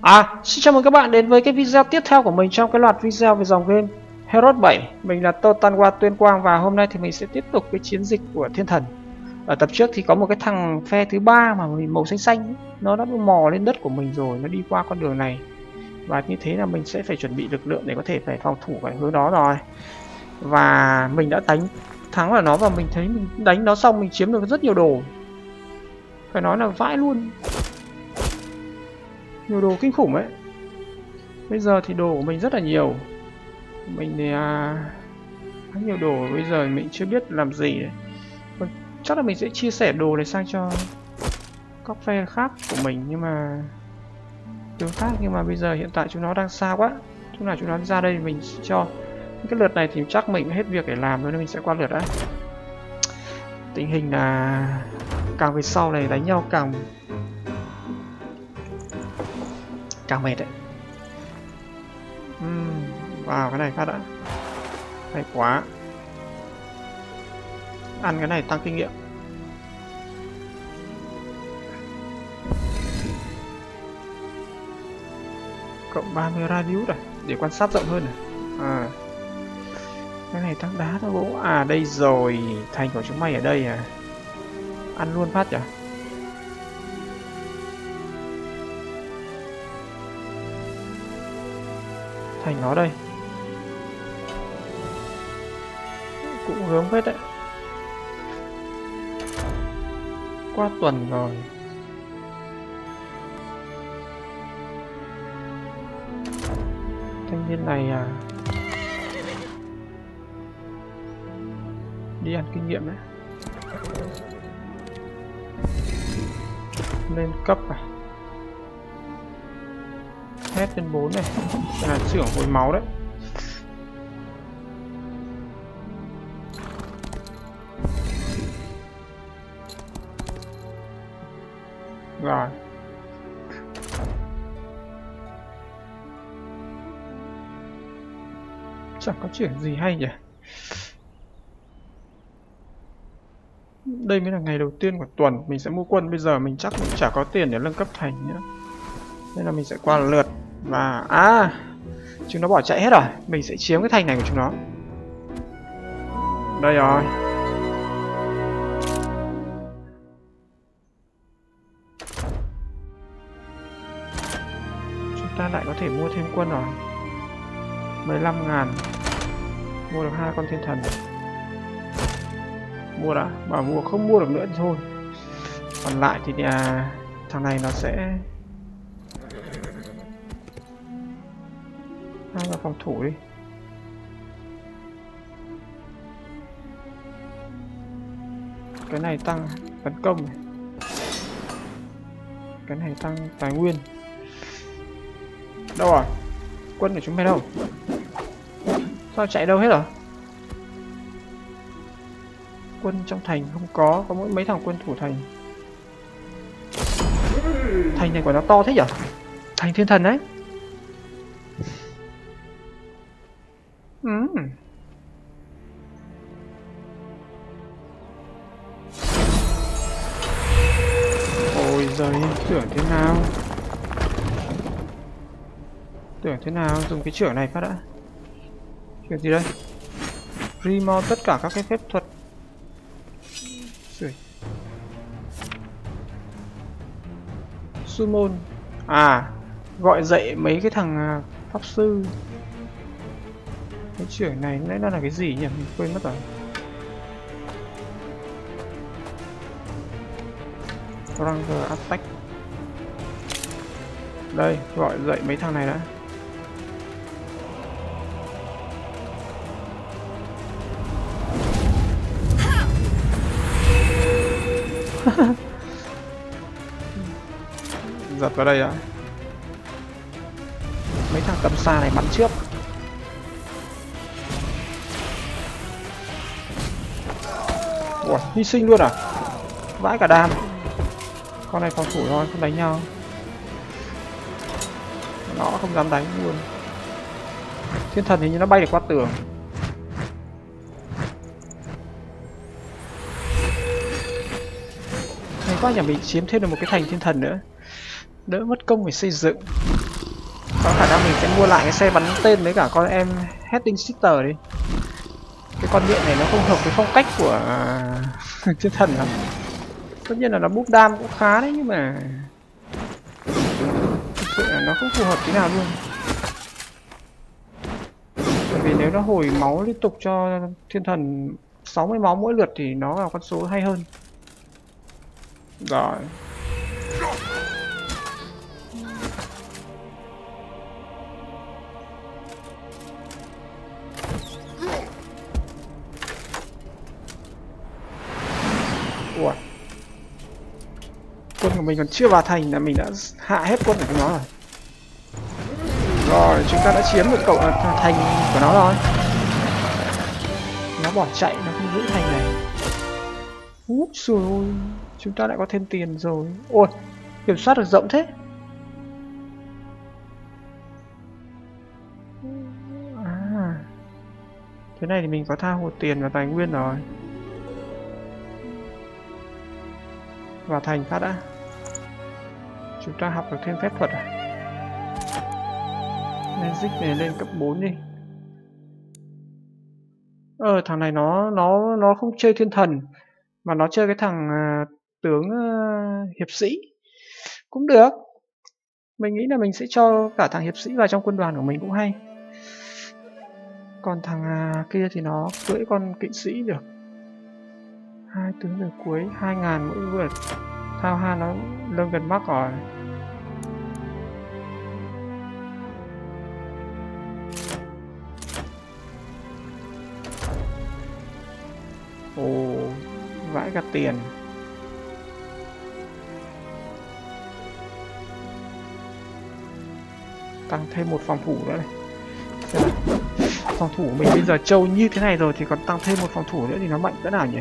À, xin chào mừng các bạn đến với cái video tiếp theo của mình trong cái loạt video về dòng game Herod 7 Mình là Totanwa Tuyên Quang và hôm nay thì mình sẽ tiếp tục cái chiến dịch của Thiên Thần. Ở tập trước thì có một cái thằng phe thứ ba mà mình màu xanh xanh Nó đã mò lên đất của mình rồi, nó đi qua con đường này. Và như thế là mình sẽ phải chuẩn bị lực lượng để có thể phải phòng thủ cái hướng đó rồi. Và mình đã đánh thắng là nó và mình thấy mình đánh nó xong mình chiếm được rất nhiều đồ. Phải nói là vãi luôn nhiều đồ kinh khủng ấy. Bây giờ thì đồ của mình rất là nhiều. Mình thì à, khá nhiều đồ. Bây giờ mình chưa biết làm gì. Đấy. Còn chắc là mình sẽ chia sẻ đồ này sang cho các phe khác của mình nhưng mà đối khác nhưng mà bây giờ hiện tại chúng nó đang xa quá. Chúng nào chúng nó ra đây mình cho. Cái lượt này thì chắc mình hết việc để làm rồi nên mình sẽ qua lượt đã. Tình hình là càng về sau này đánh nhau càng càng mệt đấy. Uhm, vào cái này phát đã. Hay quá. Ăn cái này tăng kinh nghiệm. Cộng 30 radius này để quan sát rộng hơn này. À. Cái này tăng đá thôi gỗ à đây rồi. Thành của chúng mày ở đây à. Ăn luôn phát nhỉ thành nó đây. Cũng hướng hết đấy. Qua tuần rồi. Thanh niên này à? Đi ăn kinh nghiệm đấy. Lên cấp à? Hết lên 4 này. Đây là trưởng hồi máu đấy. Rồi. Chẳng có chuyện gì hay nhỉ? Đây mới là ngày đầu tiên của tuần. Mình sẽ mua quân. Bây giờ mình chắc cũng chả có tiền để nâng cấp thành nữa nên là mình sẽ qua lượt và à chúng nó bỏ chạy hết rồi. Mình sẽ chiếm cái thành này của chúng nó. Đây rồi. Chúng ta lại có thể mua thêm quân rồi. 15 ngàn. Mua được hai con thiên thần. Mua đã. Bảo mua không mua được nữa thì thôi. Còn lại thì à, thằng này nó sẽ Hai vào phòng thủ đi. Cái này tăng tấn công này. Cái này tăng tài nguyên. Đâu rồi? Quân của chúng mày đâu? Sao chạy đâu hết rồi Quân trong thành không có Có mỗi mấy thằng quân thủ thành. Thành này của nó to thế nhở? Thành thiên thần đấy. Thế nào? Dùng cái trưởng này phát đã. Chuyện gì đây? remo tất cả các cái phép thuật. Rồi. Summon. À, gọi dậy mấy cái thằng à, pháp sư cái trưởng này nãy nó là cái gì nhỉ mình quên mất rồi Ranger Attack Đây, gọi dậy mấy thằng này đã Giật vào đây à? Mấy thằng tầm xa này bắn trước. Ủa, hy sinh luôn à? Vãi cả đam Con này phòng thủ thôi, không đánh nhau. Nó không dám đánh luôn. Thiên thần thì như nó bay được qua tường. Hay quá nhà mình chiếm thêm được một cái thành thiên thần nữa. Đỡ mất công phải xây dựng. Có khả năng mình sẽ mua lại cái xe bắn tên với cả con em Heading Sister đi. Cái con điện này nó không hợp với phong cách của thiên thần lắm. Tất nhiên là nó búp đam cũng khá đấy nhưng mà thực sự là nó không phù hợp tí nào luôn. Bởi vì nếu nó hồi máu liên tục cho thiên thần 60 máu mỗi lượt thì nó là con số hay hơn rồi. Ủa? Quân của mình còn chưa vào thành là mình đã hạ hết quân của nó rồi. Rồi, chúng ta đã chiếm được cậu à, thành của nó rồi. Nó bỏ chạy, nó không giữ thành này. Úi rồi ôi Chúng ta lại có thêm tiền rồi. Ôi Kiểm soát được rộng thế. À Thế này thì mình có tha hồ tiền và tài nguyên rồi. Vào thành phát đã. Chúng ta học được thêm phép thuật à? Magic này lên cấp 4 đi. Ờ thằng này nó nó nó không chơi thiên thần mà nó chơi cái thằng uh, tướng uh, hiệp sĩ cũng được. Mình nghĩ là mình sẽ cho cả thằng hiệp sĩ vào trong quân đoàn của mình cũng hay. Còn thằng uh, kia thì nó cưỡi con kỵ sĩ được hai tướng về cuối hai ngàn mỗi vượt. Thao ha nó lương gần mắc rồi. Ồ vãi cả tiền. Tăng thêm một phòng thủ nữa này. Phòng thủ của mình bây giờ trâu như thế này rồi thì còn tăng thêm một phòng thủ nữa thì nó mạnh cỡ nào nhỉ?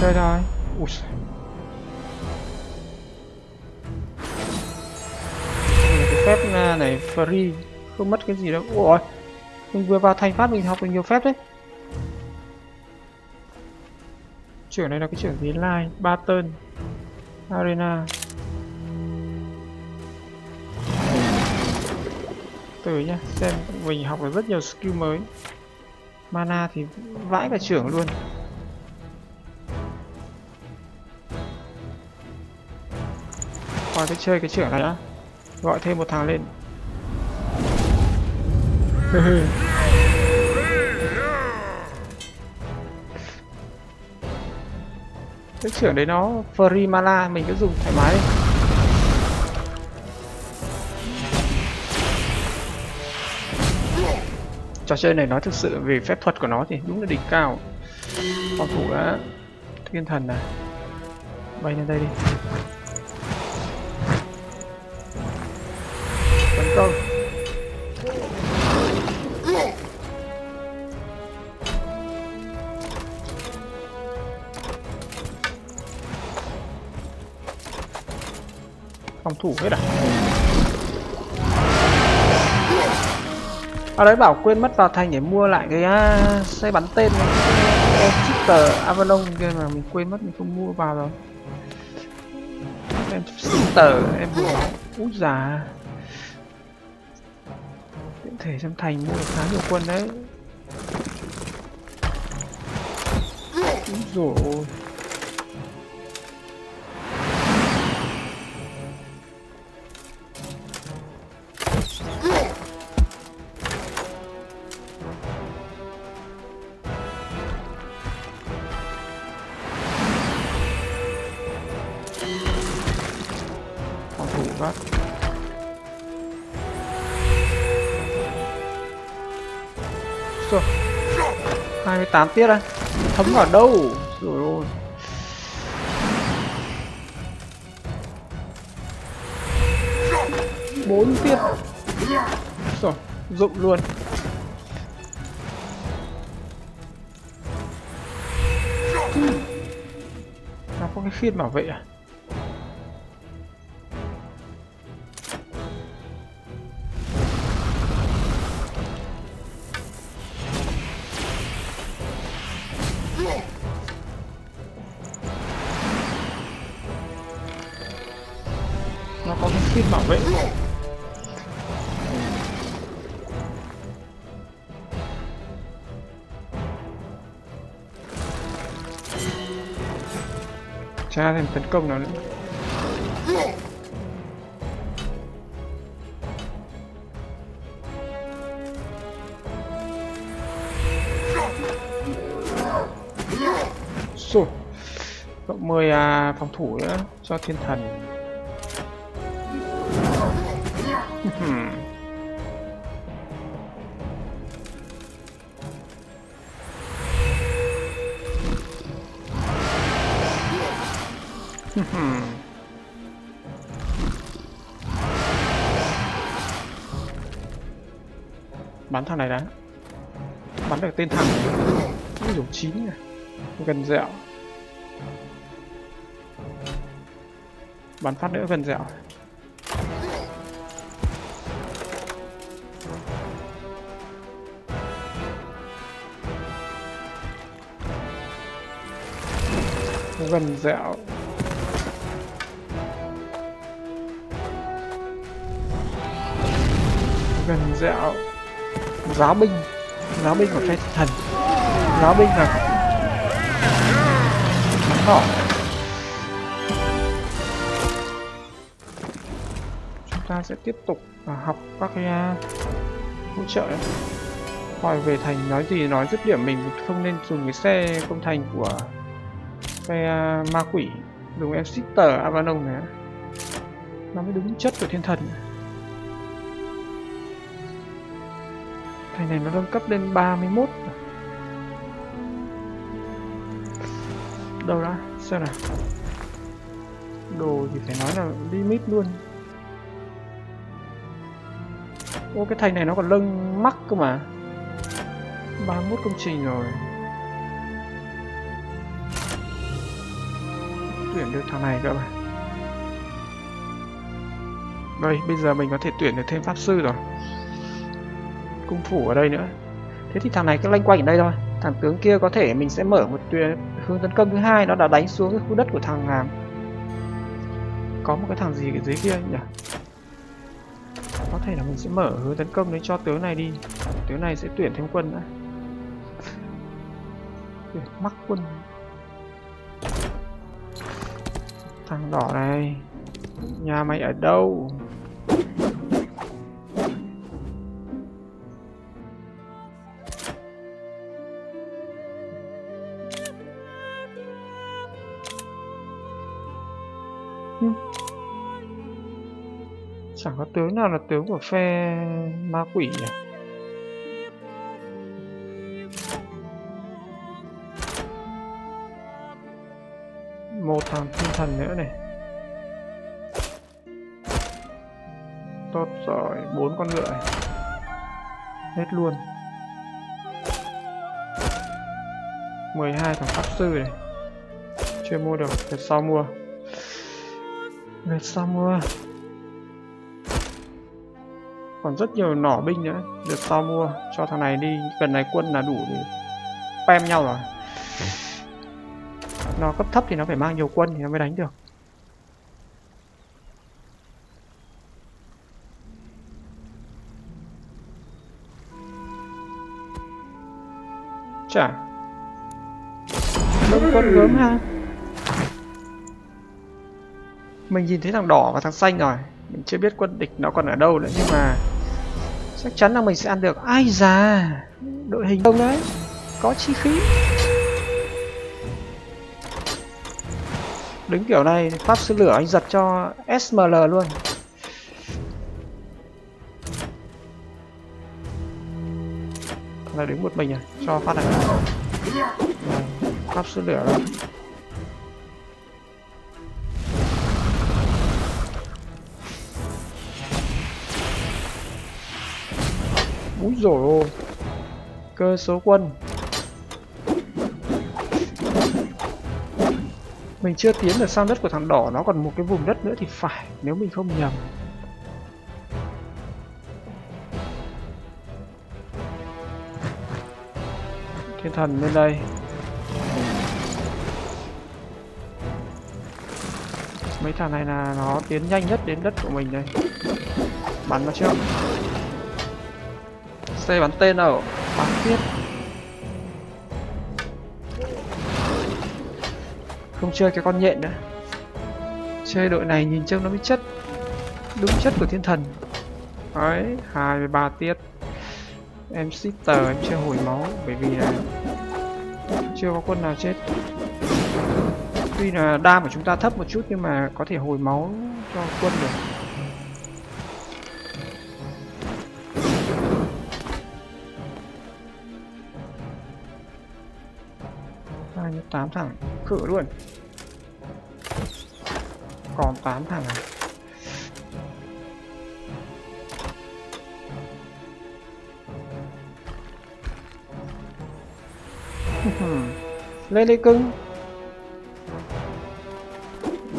Chơi thôi. Ui Cái phép à, này free Không mất cái gì đâu. Ôi, Mình vừa vào thành phát mình học được nhiều phép đấy. Trưởng này là cái trưởng gì line Barton Arena. Từ nhá, xem, mình học được rất nhiều skill mới. Mana thì vãi cả trưởng luôn. Qua cái chơi cái trưởng này á, gọi thêm một thằng lên. cái trưởng đấy nó free mana, mình cứ dùng thoải mái đi. Trò chơi này nói thực sự về phép thuật của nó thì đúng là đỉnh cao. Phòng thủ đã thiên thần này. Bay lên đây đi. Thủ hết à? À đấy bảo quên mất vào thành để mua lại cái uh, xe bắn tên em Avalon kia mà mình quên mất mình không mua vào rồi. Em tờ em mua út già. Tiện thể trong thành mua được khá nhiều quân đấy. Úi dồi ôi. 28 tiết à thấm vào đâu? Rồi ôi bốn tiết. Rồi dụng luôn. Nó có cái khiên bảo vệ à tra thêm tấn công nào nữa. Rồi Cộng 10 à, phòng thủ nữa cho thiên thần. Thằng này đã. Bắn được tên thằng. Này dùng chín này. Gần dẹo bắn phát nữa, gần dẹo gần dẹo gần dẹo giáo binh giáo binh của phe thần. Giáo binh là bắn đỏ chúng ta sẽ tiếp tục à, học các cái à, hỗ trợ hỏi về thành nói gì nói dứt điểm mình không nên dùng cái xe công thành của phe à, ma quỷ. Dùng em sister avanon này nó mới đúng chất của thiên thần. Thành này nó nâng cấp lên 31 Đâu đã? Xem nào. Đồ thì phải nói là limit luôn. Ô cái thành này nó còn lâng mắc cơ mà. 31 công trình rồi. Tuyển được thằng này cơ mà. Đây, bây giờ mình có thể tuyển được thêm pháp sư rồi cung phủ ở đây nữa. Thế thì thằng này cứ lanh quanh ở đây thôi. Thằng tướng kia có thể mình sẽ mở một tuyến hướng tấn công thứ hai, nó đã đánh xuống cái khu đất của thằng làm có một cái thằng gì ở dưới kia nhỉ? Có thể là mình sẽ mở hướng tấn công đấy cho tướng này đi. Tướng này sẽ tuyển thêm quân nữa. Tuyển mắc quân. Thằng đỏ này, nhà mày ở đâu? Tướng nào là tướng của phe ma quỷ nhỉ? Một thằng thiên thần nữa này. Tốt rồi, bốn con ngựa này. Hết luôn. 12 thằng pháp sư này. Chưa mua được, đợt sau mua? Đợt sau mua? Còn rất nhiều nỏ binh nữa. Được to mua, cho thằng này đi. Gần này quân là đủ để pem nhau rồi. Nó cấp thấp thì nó phải mang nhiều quân thì nó mới đánh được. Chả đông quân gớm ha. Mình nhìn thấy thằng đỏ và thằng xanh rồi. Mình chưa biết quân địch nó còn ở đâu nữa, nhưng mà chắc chắn là mình sẽ ăn được. Ai già? Đội hình đông đấy. Có chi khí đứng kiểu này pháp sư lửa anh giật cho sml luôn. Là đứng một mình à? Cho phát này. Pháp sư lửa đó. Úi dồi ôi. Cơ số quân. Mình chưa tiến được sang đất của thằng đỏ, Nó còn một cái vùng đất nữa thì phải, Nếu mình không nhầm. Thiên thần lên đây. Mấy thằng này là nó tiến nhanh nhất đến đất của mình đây. Bắn nó trước xe bắn tên đâu bắn tiếp. Không chơi cái con nhện nữa. Chơi đội này nhìn trông nó mới chất. Đúng chất của thiên thần. Đấy hai ba tiết. Em sister em chưa hồi máu bởi vì là chưa có quân nào chết. Tuy là đam của chúng ta thấp một chút nhưng mà có thể hồi máu cho quân được hai mươi tám thằng khử luôn. Còn 8 thằng à? Lên đi cưng.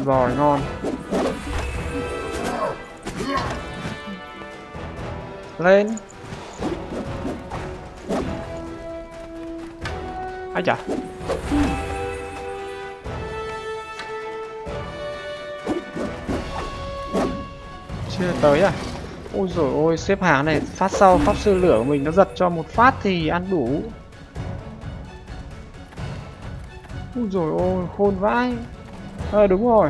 Rồi ngon. Lên. Ai chà chưa tới à? Ôi rồi ôi xếp hàng này phát sau pháp sư lửa của mình nó giật cho một phát thì ăn đủ. Ôi rồi ôi khôn vãi. Ờ à, đúng rồi.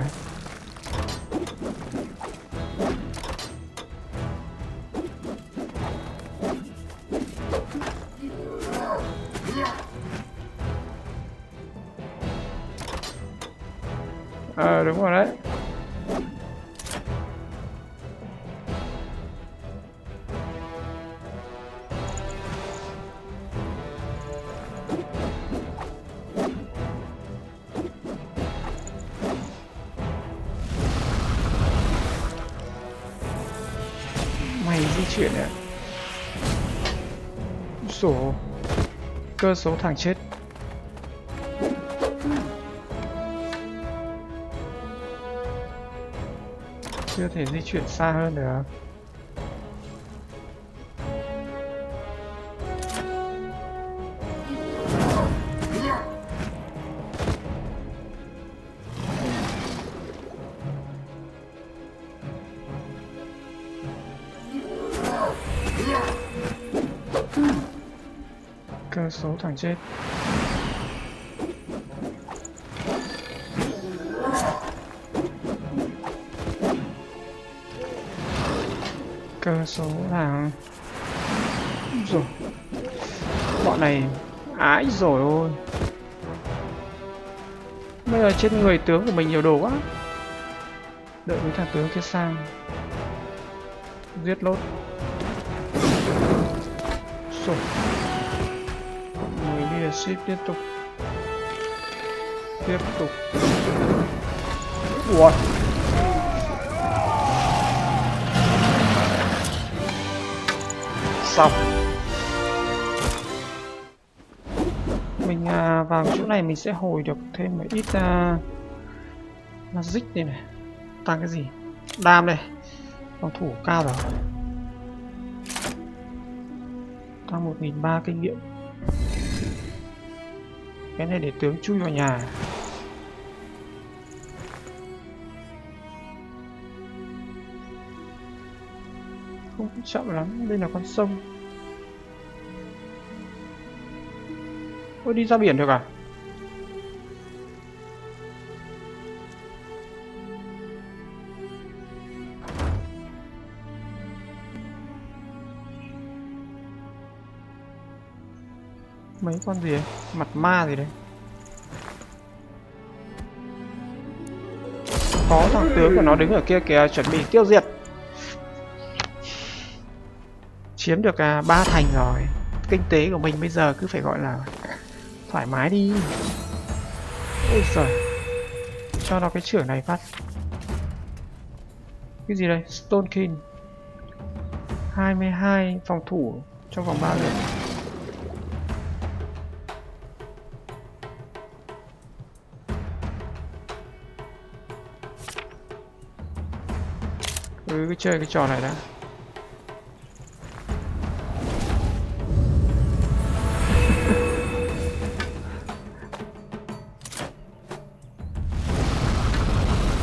Cơ số thằng chết. Chưa thể di chuyển xa hơn được à? Thằng chết. Cơ số thằng rồi. Bọn này ái rồi ôi. Bây giờ trên người tướng của mình nhiều đồ quá. Đợi mấy thằng tướng kia sang. Giết lốt. Rồi ship tiếp tục. Tiếp tục. Ủa xong. Mình à, vào chỗ này mình sẽ hồi được thêm một ít à, magic đây này. Tăng cái gì? Đam đây. Phòng thủ cao rồi. Tăng 1.300 kinh nghiệm cái này để tướng chui vào nhà. Không chậm lắm, đây là con sông. Ôi, đi ra biển được à? Mấy con gì ấy? mặt ma gì đấy? Có thằng tướng của nó đứng ở kia kìa chuẩn bị tiêu diệt. Chiếm được à, ba thành rồi. Kinh tế của mình bây giờ cứ phải gọi là thoải mái đi. Ôi giời. Cho nó cái trưởng này phát. Cái gì đây? Stone king. 22 phòng thủ trong vòng 3 lượt. Cứ, cứ chơi cái trò này đã.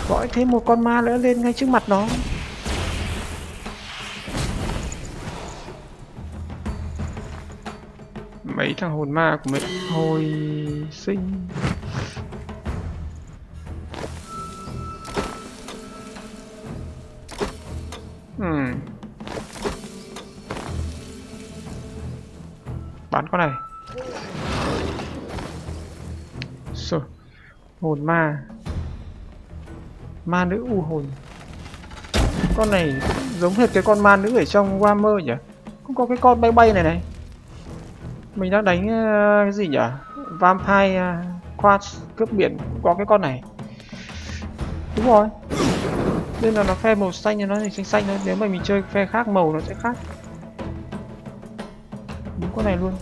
Võ thêm một con ma nữa lên ngay trước mặt nó. Mấy thằng hồn ma của mình hồi sinh con này. Rồi hồn ma. Ma nữ u hồn. Con này giống hệt cái con ma nữ ở trong Warmer nhỉ? Cũng có cái con bay bay này này. Mình đang đánh uh, cái gì nhỉ? Vampire ờ, uh, Quartz cướp biển có cái con này. Đúng rồi. Nên là nó phe màu xanh thì nó thì xanh xanh thôi. Nếu mà mình chơi phe khác màu nó sẽ khác. Đúng con này luôn.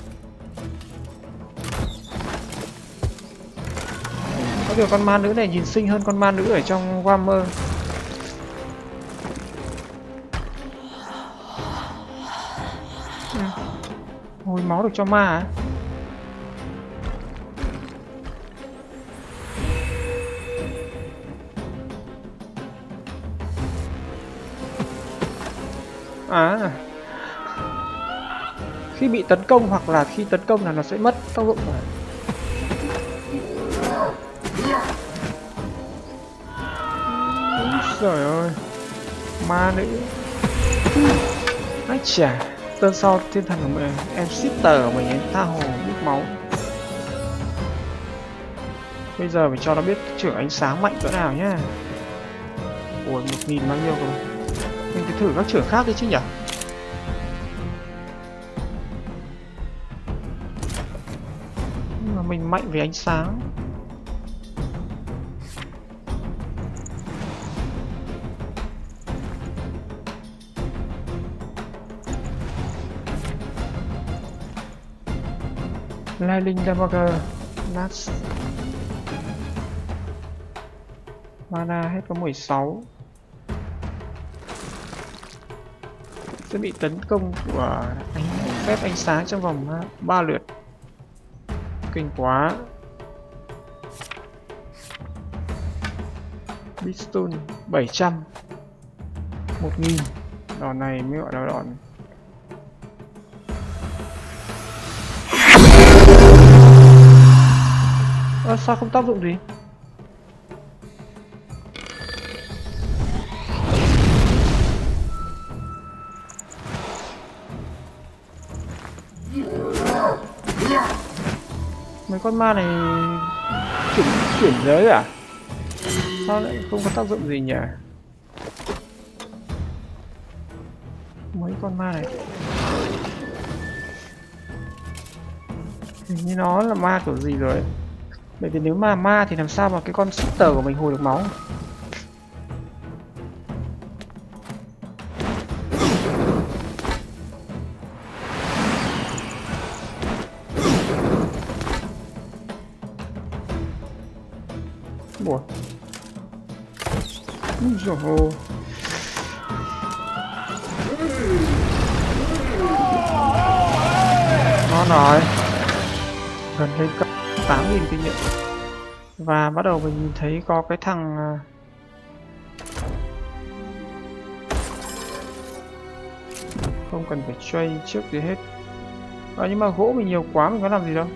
Có con ma nữ này nhìn xinh hơn con ma nữ ở trong Warmer. hồi máu được cho ma à? À Khi bị tấn công hoặc là khi tấn công là nó sẽ mất tác dụng rồi Trời ơi, Ma nữ. Nói chả Tên sau thiên thần của mình Em sister của mình em tha hồ biết máu. Bây giờ phải cho nó biết trưởng ánh sáng mạnh cỡ nào nhá. Ủa một nghìn bao nhiêu rồi. Mình phải thử các trưởng khác đi chứ nhỉ Nhưng mà mình mạnh về ánh sáng. Liling Damager Nats. Mana hết có 16 Sẽ bị tấn công của ánh phép ánh sáng trong vòng à, 3 lượt. Kinh quá. Bistone 700 1000 Đòn này mới gọi là đòn à, sao không tác dụng gì? Mấy con ma này chuyển chuyển giới à? Sao lại không có tác dụng gì nhỉ? Mấy con ma này. Hình như nó là ma kiểu gì rồi? Bởi vì nếu mà ma thì làm sao mà cái con sister của mình hồi được máu? Bắt đầu mình nhìn thấy có cái thằng ờ, không cần phải chơi trước gì hết. À, nhưng mà gỗ mình nhiều quá mình có làm gì đâu.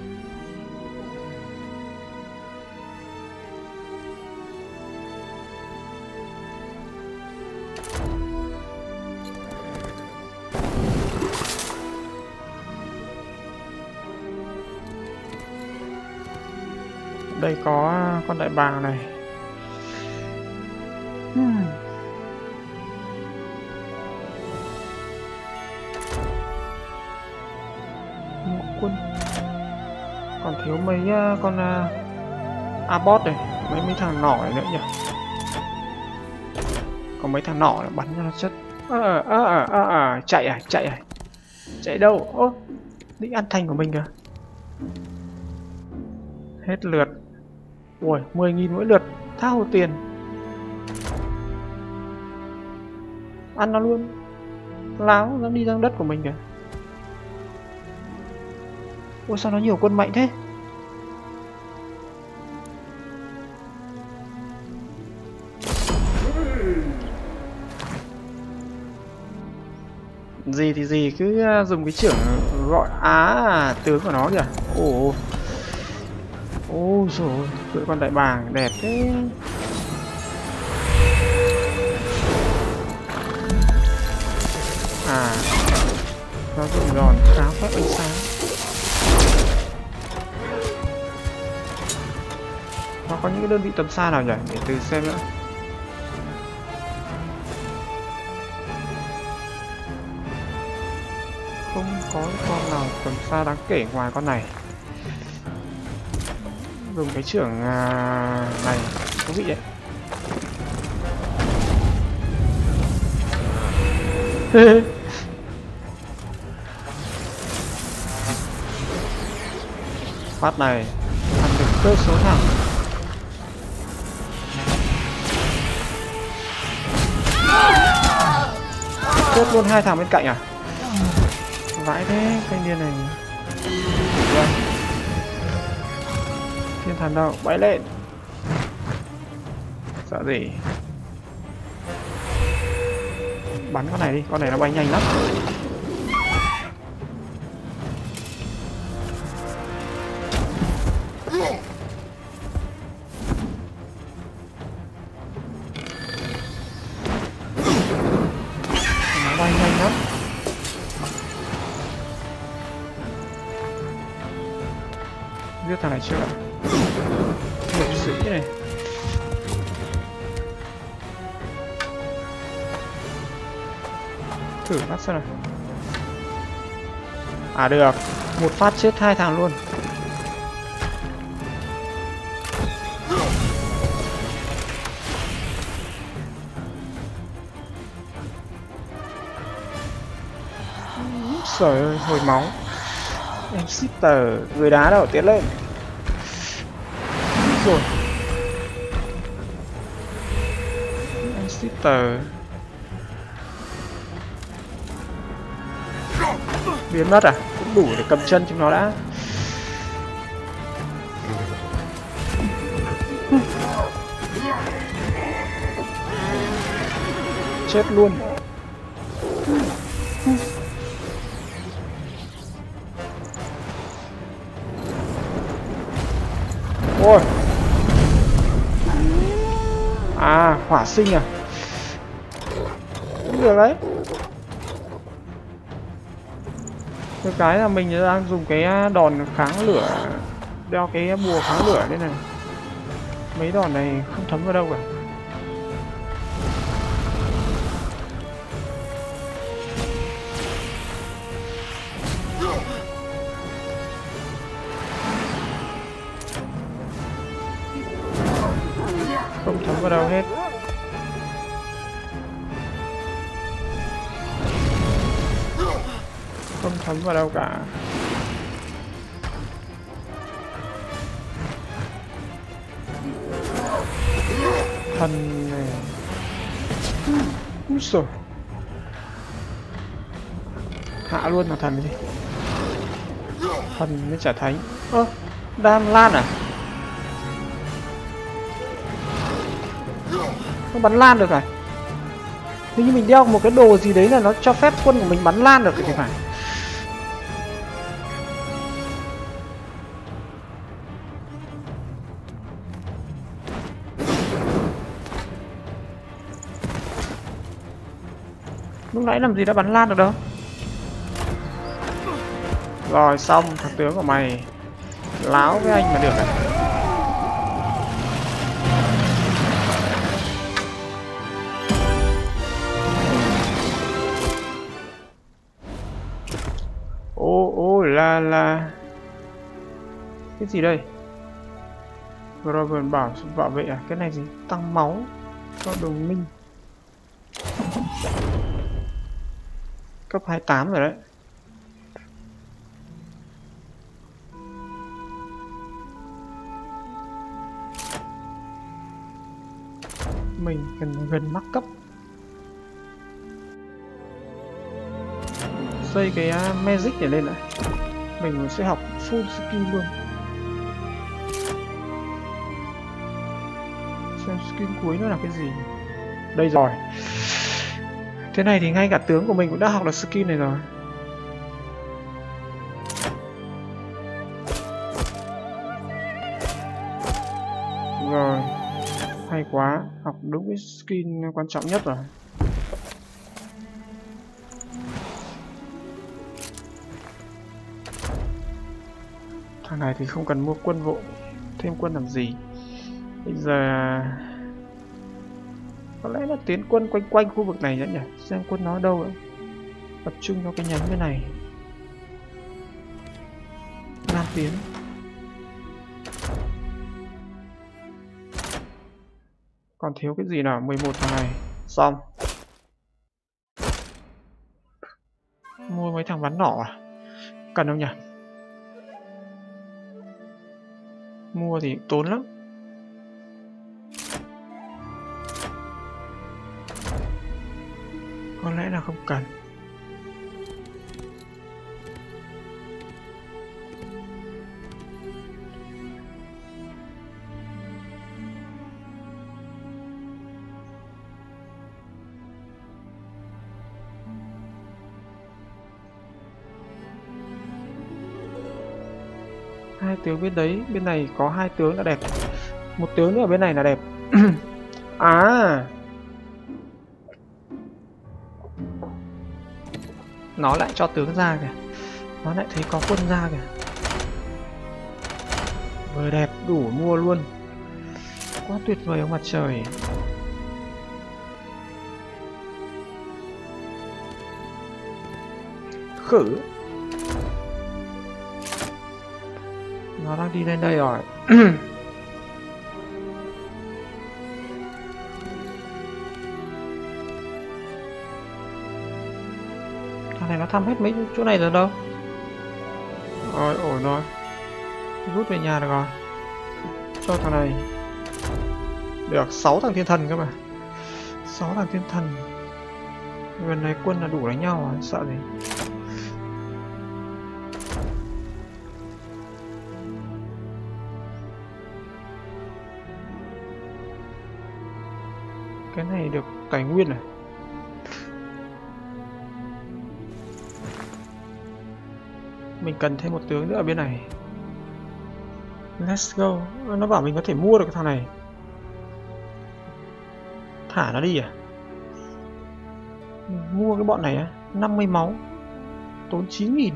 Đây có con đại bàng này. Hmm. một quân. Còn thiếu mấy uh, con ờ, uh, abot này mấy mấy thằng nỏ này nữa nhỉ? Còn mấy thằng nỏ bắn cho nó chất à, à, à, à, à, chạy à chạy à. Chạy đâu? Ô định ăn thành của mình kìa hết lượt. Ui, 10.000 mỗi lượt Thao tiền. Ăn nó luôn. Láo, dám đi sang đất của mình kìa. Ôi sao nó nhiều quân mạnh thế? Gì thì gì cứ à, dùng cái trưởng gọi á à, tướng của nó kìa. Ồ ôi trời, cưỡi con đại bàng đẹp thế. À nó dùng đòn khá phát ánh sáng. Nó có những cái đơn vị tầm xa nào nhỉ? Để từ xem nữa không có con nào tầm xa đáng kể ngoài con này dùng cái trưởng à, này, thú vị đấy. Phát này, ăn được cơ số thẳng. Chết luôn hai thằng bên cạnh à? Vãi thế, thanh niên này. Thiên thần đâu bay lên. Sợ gì? Bắn con này đi, con này nó bay nhanh lắm. Xem nào à được. Một phát chết hai thằng luôn. Trời ơi, hồi máu. Em shipper, người đá đâu, tiến lên. Rồi. Em shipper Biến mất à? Cũng đủ để cầm chân chúng nó đã. Chết luôn. Ôi. À hỏa sinh à? Cũng được đấy? Cái cái là mình đang dùng cái à, đòn kháng lửa, Đeo cái bùa kháng lửa đây này. Mấy đòn này không thấm vào đâu cả. Vào đâu cả. Thần này úi rồi hạ luôn là thần đi thần mới trả thánh ơ đam lan à? Nó bắn lan được à? Hình như mình đeo một cái đồ gì đấy là nó cho phép quân của mình bắn lan được thì phải. Lúc nãy làm gì đã bắn lan được đâu. Rồi, xong, thằng tướng của mày Láo với anh mà được này. ô ô là là cái gì đây? Robin bảo bảo vệ à? Cái này gì? Tăng máu cho đồng minh. Cấp 28 rồi đấy. Mình gần gần mắc cấp. Xây cái uh, magic này lên đã. Mình sẽ học full skill luôn. Xem skill cuối nó là cái gì. Đây rồi. Thế này thì ngay cả tướng của mình cũng đã học được skill này rồi. Rồi, Hay quá, Học đúng cái skin quan trọng nhất rồi. Thằng này thì không cần mua quân vụ, Thêm quân làm gì. Bây giờ có lẽ là tiến quân quanh quanh khu vực này nhỉ? Xem quân nó đâu ấy. Tập trung cho cái nhánh bên này. Nam tiến Còn thiếu cái gì nào? 11 thằng này. Xong. Mua mấy thằng bắn nỏ à? Cần không nhỉ? Mua thì tốn lắm. Lẽ là không cần? Hai tướng bên đấy, bên này có hai tướng là đẹp. Một tướng nữa ở bên này là đẹp. À nó lại cho tướng ra kìa. Nó lại thấy có quân ra kìa. Vừa đẹp đủ mua luôn. Quá tuyệt vời ông mặt trời. Khử? Nó đang đi lên đây rồi thăm hết mấy chỗ này rồi đâu. Rồi ổn rồi. Rút về nhà được rồi. Cho thằng này. Được 6 thằng thiên thần cơ mà. 6 thằng thiên thần. Gần này quân là đủ đánh nhau à? Sợ gì? Cái này được tài nguyên này mình cần thêm một tướng nữa ở bên này. Let's go. Nó bảo mình có thể mua được cái thằng này. Thả nó đi à? Mua cái bọn này á 50 máu, tốn 9.000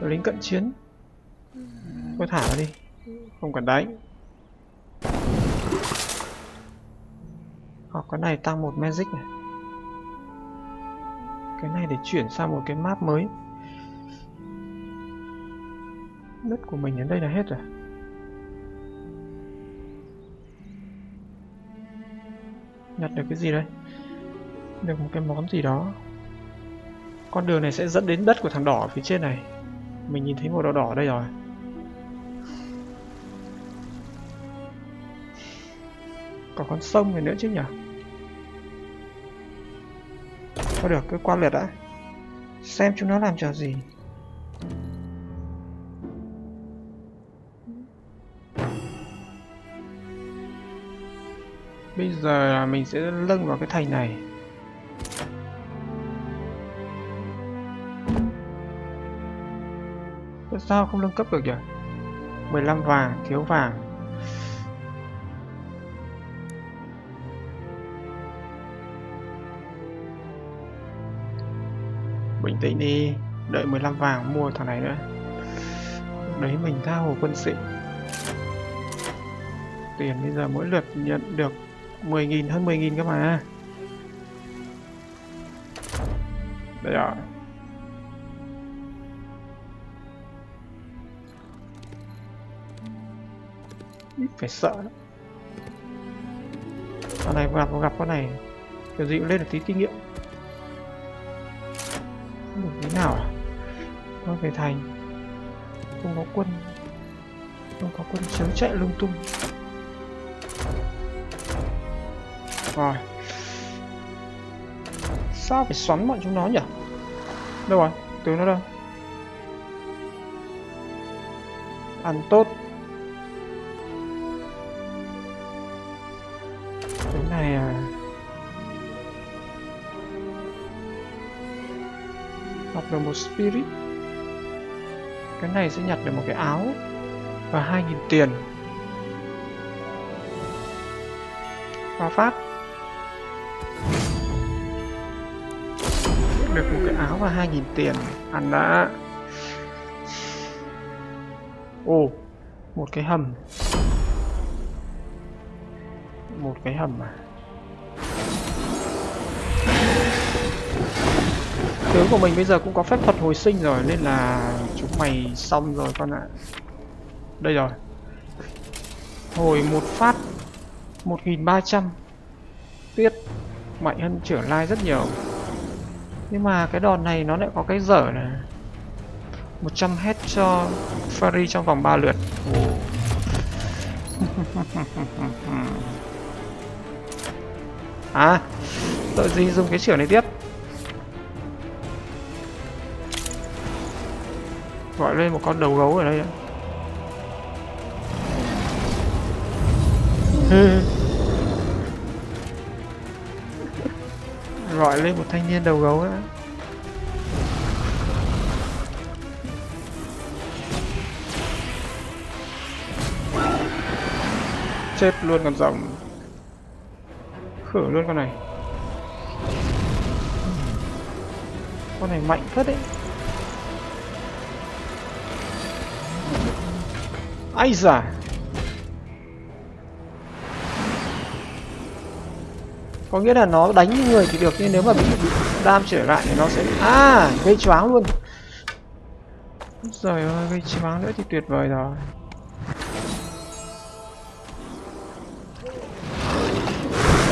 lính cận chiến. Thôi thả nó đi, không cần đánh. Học cái này tăng một magic này. Cái này để chuyển sang một cái map mới. Đất của mình đến đây là hết rồi. Nhặt được cái gì đây? Được một cái món gì đó. Con đường này sẽ dẫn đến đất của thằng đỏ phía trên này. Mình nhìn thấy một đỏ đỏ ở đây rồi. Có con sông này nữa chứ nhỉ? Thôi được, cứ qua lượt đã. Xem chúng nó làm trò gì. Bây giờ mình sẽ lưng vào cái thành này. Sao không nâng cấp được nhỉ? 15 vàng, thiếu vàng. Bình tĩnh đi đợi 15 vàng mua thằng này nữa. Đấy mình tha hồ quân sĩ tiền bây giờ mỗi lượt nhận được 10.000 hơn 10.000 cơ mà. Đây rồi. Ít phải sợ. Đó. con này gặp gặp con này. Kiểu gì cũng lên được tí kinh nghiệm. Không được tí nào à? Thôi về thành. Không có quân. Không có quân chớ chạy lung tung. Rồi. Sao phải xoắn bọn chúng nó nhỉ? Đâu rồi? Từ nó đâu? Ăn tốt. Cái này à? Được một spirit. Cái này sẽ nhặt được một cái áo và 2.000 tiền. Và phát. Được một cái áo và 2.000 tiền. Ăn đã. Ồ một cái hầm. Một cái hầm à? Tướng của mình bây giờ cũng có phép thuật hồi sinh rồi, nên là chúng mày xong rồi con ạ. Đây rồi. Hồi một phát 1300 tiết mạnh hơn trở lai rất nhiều nhưng mà cái đòn này nó lại có cái dở là 100 hết cho Fairy trong vòng 3 lượt oh. à tội gì dùng cái trưởng này tiếp gọi lên một con đầu gấu ở đây đã. Gọi lên một thanh niên đầu gấu nữa chết luôn con rồng. Khử luôn con này. Con này mạnh phết đấy. Ai da có nghĩa là nó đánh những người thì được nhưng nếu mà bị, bị đam trở lại thì nó sẽ à gây choáng luôn. Rồi ơi gây choáng nữa thì tuyệt vời rồi.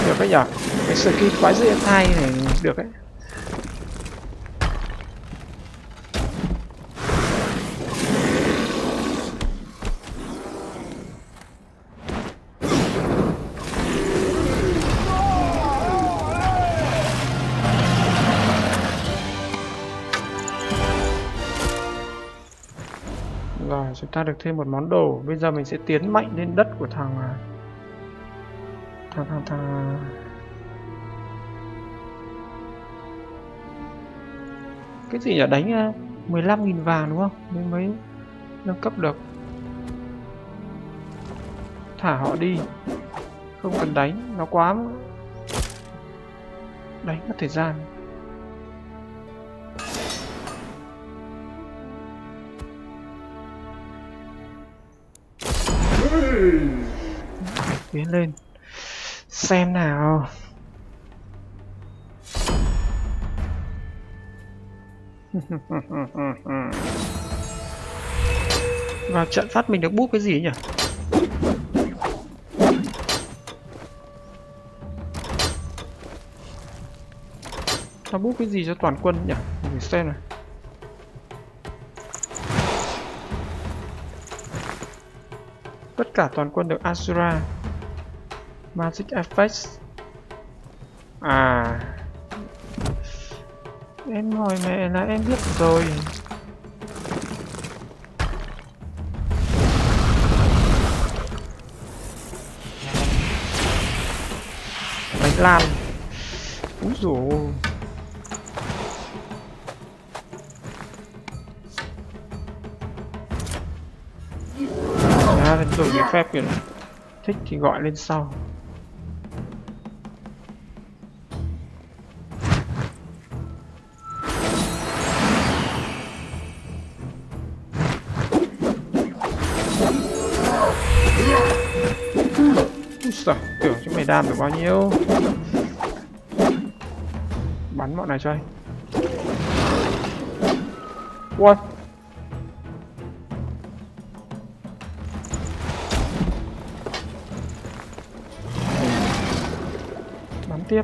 Được đấy nhở? Cái skill quái dị hai này được đấy. Chúng ta được thêm một món đồ. Bây giờ mình sẽ tiến mạnh lên đất của thằng à, thằng thằng thằng à. cái gì nhỉ? Đánh à, 15.000 vàng đúng không? Nên mới nâng cấp được. Thả họ đi. Không cần đánh. Nó quá đánh mất thời gian. Tiến lên. Xem nào. Vào trận phát mình được búp cái gì nhỉ? Nó búp cái gì cho toàn quân nhỉ? Mình xem này cả toàn quân được Asura Magic Effects. À. Em hỏi mẹ là em biết rồi. Bánh lan Úi dồi dùng cái phép kìa Thích thì gọi lên sau. Sợ tưởng chúng mày đam được bao nhiêu. Bắn bọn này cho anh. What? Tiếp.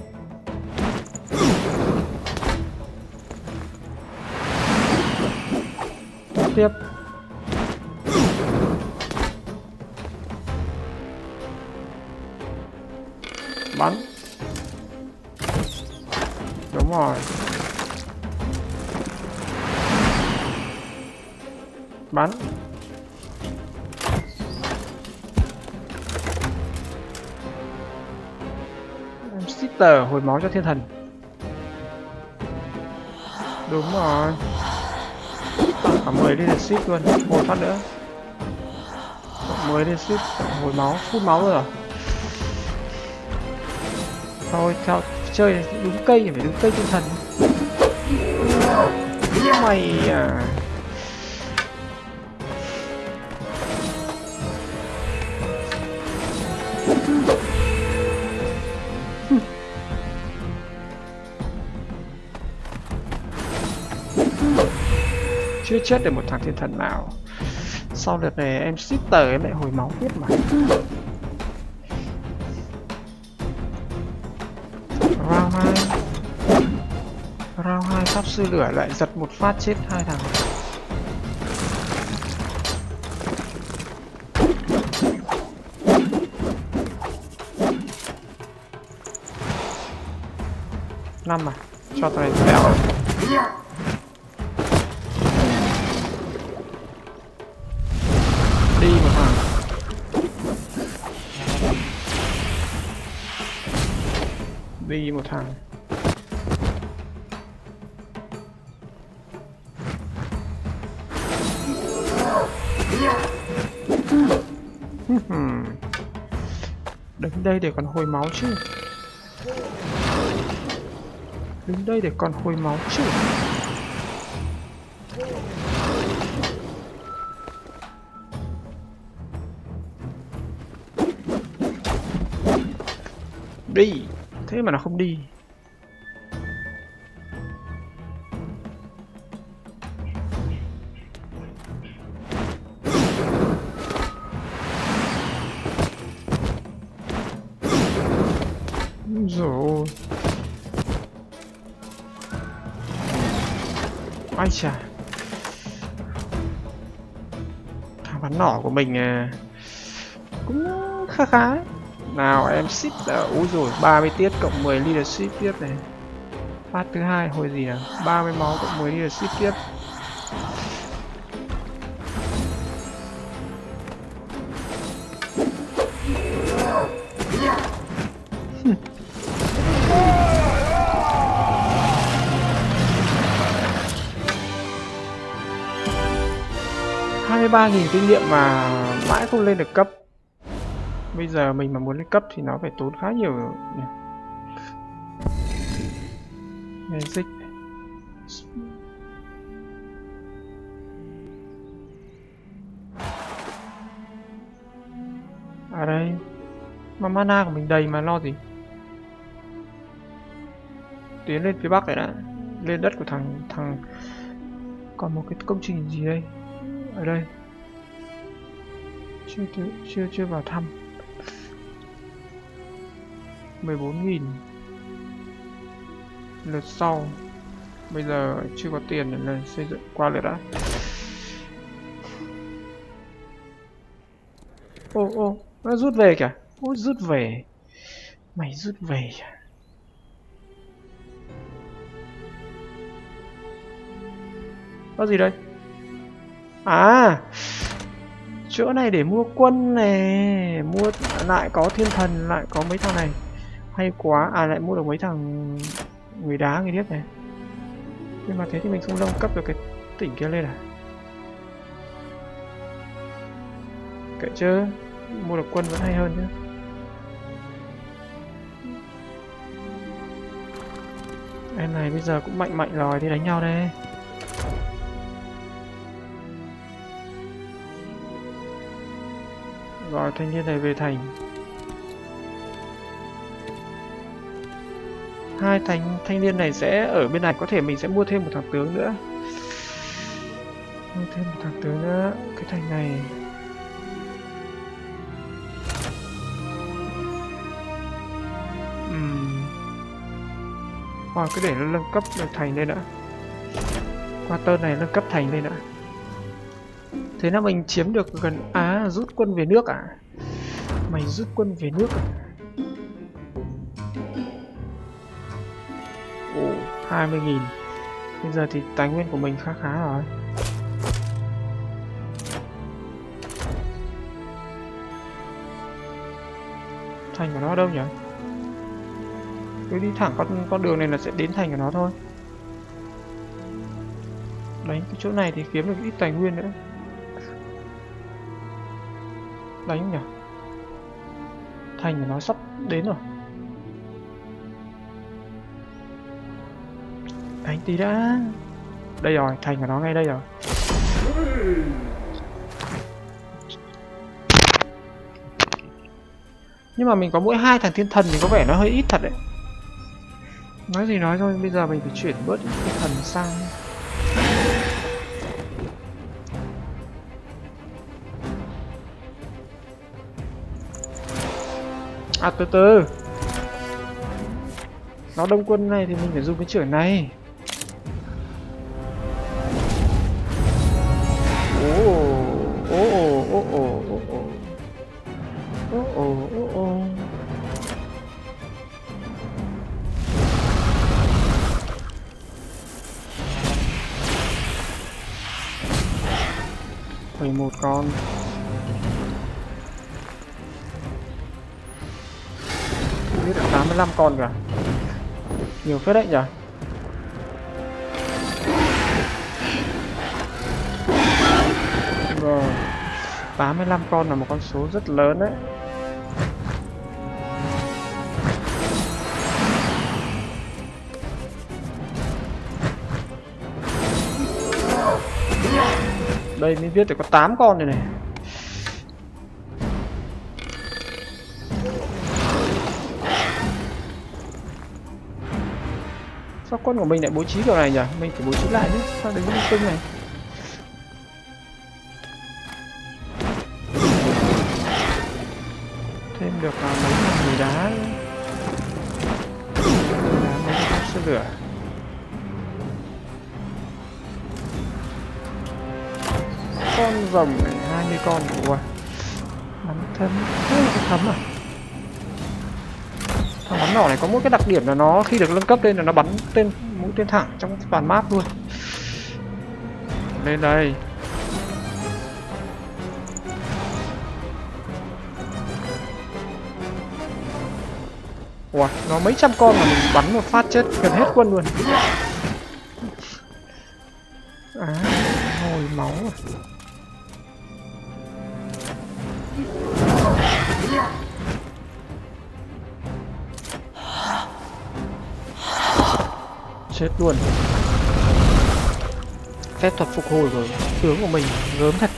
Tiếp. Bắn. Đúng rồi. Bắn. Tờ hồi máu cho thiên thần. Đúng rồi. Cả 10 ship luôn, một phát nữa. Mười đi ship, hồi máu, phút máu rồi à? thôi theo chơi đúng cây phải đúng cây thiên thần. Mày à. Chết được một thằng thiên thần nào. Sau lượt này em sitter em lại hồi máu tiếp mà. Round hai. Round hai, pháp sư lửa lại giật một phát chết hai thằng. Năm à cho tôi này đây để còn hồi máu chứ? Đứng đây để còn hồi máu chứ? Đi. Thế mà nó không đi. Nỏ của mình à, cũng khá khá đấy. nào em ship đã úi rồi 30 tiết cộng 10 leadership tiếp này. Phát thứ hai hồi gì nào 30 máu cộng 10 leadership tiếp. Hai mươi ba nghìn kinh nghiệm mà mãi không lên được cấp. Bây giờ mình mà muốn lên cấp thì nó phải tốn khá nhiều. Magic à đây. Mà mana của mình đầy mà lo gì? Tiến lên phía bắc này đã. Lên đất của thằng thằng còn một cái công trình gì đây? Ở đây chưa chưa chưa, chưa vào thăm. 14.000 lượt sau. Bây giờ chưa có tiền để lên xây dựng qua lượt đã. Ô ô nó rút về kìa. Ôi rút về. Mày rút về kìa. Có gì đây? À! Chỗ này để mua quân này mua lại có thiên thần, lại có mấy thằng này. Hay quá à lại mua được mấy thằng người đá, người điếc này. Nhưng mà thế thì mình không nâng cấp được cái tỉnh kia lên à? Kệ chứ, mua được quân vẫn hay hơn chứ em này bây giờ cũng mạnh mạnh rồi, đi đánh nhau đây. Gọi thanh niên này về thành. Hai thanh thanh niên này sẽ ở bên này, có thể mình sẽ mua thêm một thằng tướng nữa. Mua thêm một thằng tướng nữa, cái thành này. Ừm. Cứ để nó nâng cấp được thành lên đã. Qua tơn này nâng cấp thành lên đã thế là mình chiếm được gần à rút quân về nước à? Mày rút quân về nước à? Ồ, hai mươi nghìn. Bây giờ thì tài nguyên của mình khá khá rồi. Thành của nó ở đâu nhỉ? Cứ đi thẳng con con đường này là sẽ đến thành của nó thôi. Đánh cái chỗ này thì kiếm được ít tài nguyên nữa đánh nhỉ? Thành của nó sắp đến rồi. Đánh tí đã. Đây rồi, thành của nó ngay đây rồi. Nhưng mà mình có mỗi hai thằng thiên thần thì có vẻ nó hơi ít thật đấy. Nói gì nói thôi, bây giờ mình phải chuyển bớt cái thần sang. À từ từ. Nó đông quân này thì mình phải dùng cái chưởng này. Ồ ồ ồ ồ ồ ồ. Ồ ồ ồ ồ. Mười một con. Biết được 85 con cả nhiều phết đấy nhỉ Rồi 85 con là một con số rất lớn đấy. Đây mới biết được có 8 con này này. Con của mình lại bố trí kiểu này nhỉ? Mình phải bố trí lại chứ Sao đến cái này có mỗi cái đặc điểm là nó khi được nâng cấp lên là nó bắn tên mũi tên thẳng trong toàn map luôn. Lên đây. Wow nó mấy trăm con mà mình bắn một phát chết gần hết quân luôn. À, hồi máu à. Chết luôn. Phép thuật phục hồi của tướng của mình gớm thật.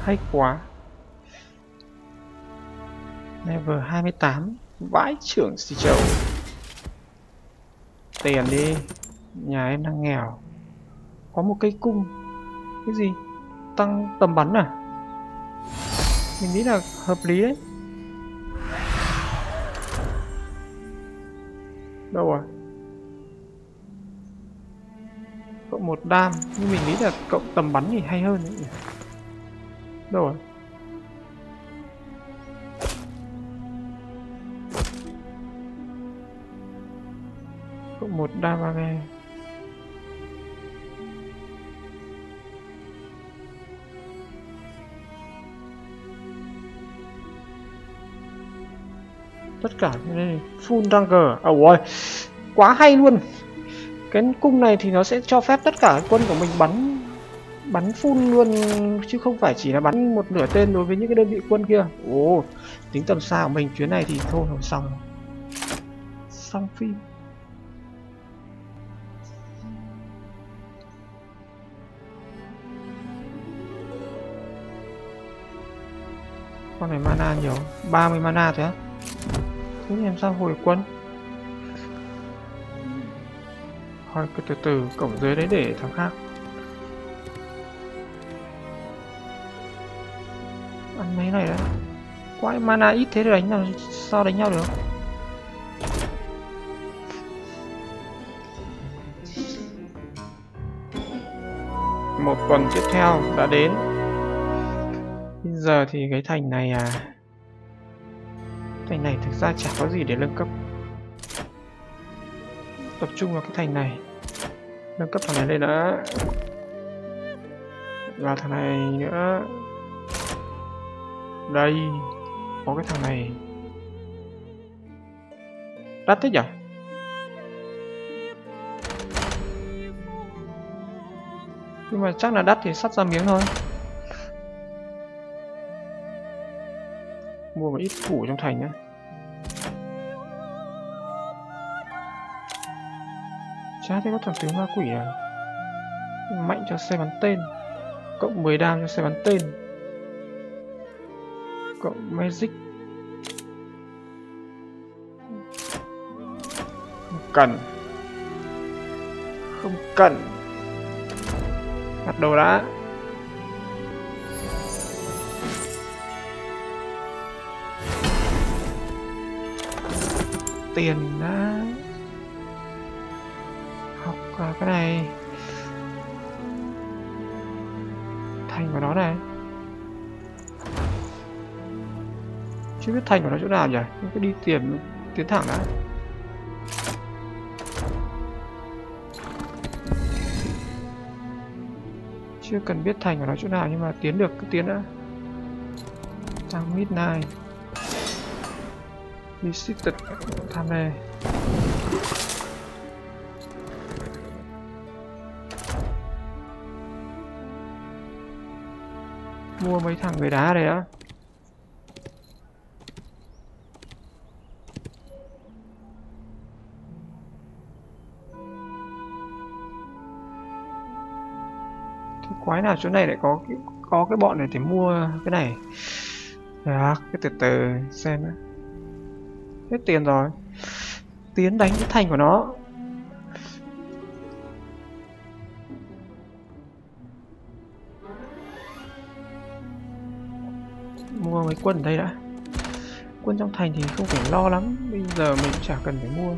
Hay quá. Level 28 vãi trưởng xì chậu tiền đi. Nhà em đang nghèo. Có một cây cung. Cái gì? Tăng tầm bắn à? Mình nghĩ là hợp lý đấy. Đâu rồi cộng một đam, nhưng mình nghĩ là cộng tầm bắn thì hay hơn đấy đâu rồi cộng một đam ba tất cả full ranger à? à Ôi quá hay luôn. Cái cung này thì nó sẽ cho phép tất cả quân của mình bắn bắn full luôn, chứ không phải chỉ là bắn một nửa tên đối với những cái đơn vị quân kia. Ồ, tính tầm xa của mình, chuyến này thì thôi rồi xong. Xong phim. Con này mana nhiều? 30 mana thế thế làm sao hồi quân. Thôi, cứ từ từ, cổng dưới đấy để thằng khác. Ăn mấy này đấy. Quái mana ít thế để đánh nhau sao đánh nhau được? Một tuần tiếp theo đã đến. Bây giờ thì cái thành này à? Thành này thực ra chả có gì để nâng cấp. Tập trung vào cái thành này. Nâng cấp thằng này lên đã. Và thằng này nữa. Đây, có cái thằng này. Đắt thế nhỉ nhưng mà chắc là đắt thì sắt ra miếng thôi. Mua một ít củ trong thành nhá. Chả thấy có thằng tướng ma quỷ à? Mạnh cho xe bắn tên. Cộng 10 đam cho xe bắn tên. Cộng magic. Không cần. Không cần. Bắt đầu đã. Tiền đã học à, cái này. Thành của nó này. Chưa biết thành của nó chỗ nào nhỉ? Cứ đi tiền tiến thẳng đã chưa cần biết thành của nó chỗ nào nhưng mà tiến được cứ tiến đã. Sang midnight visited tham mua mấy thằng người đá đây á. Cái quái nào chỗ này lại có cái có cái bọn này thì mua cái này. Được, cái từ từ, xem á hết tiền rồi. Tiến đánh cái thành của nó. Mua mấy quân ở đây đã. Quân trong thành thì không phải lo lắm, bây giờ mình chả cần phải mua.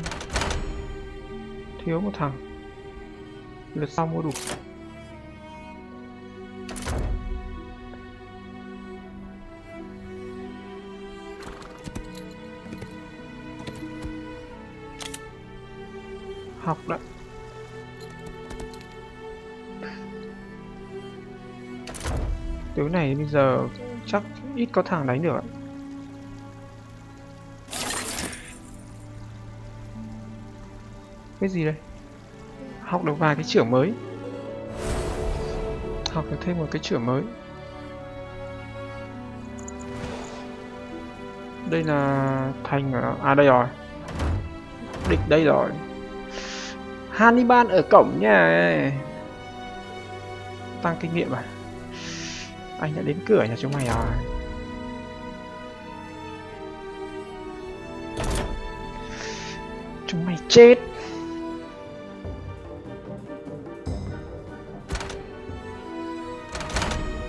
Thiếu một thằng. Lượt sau mua đủ. Học đó. Tướng này bây giờ chắc ít có thằng đánh được cái gì đây? Học được vài cái trưởng mới. Học được thêm một cái trưởng mới. Đây là thành ở à đây rồi. Địch đây rồi. Hannibal ở cổng nha tăng kinh nghiệm à? Anh đã đến cửa nhà chúng mày rồi. Chúng mày chết.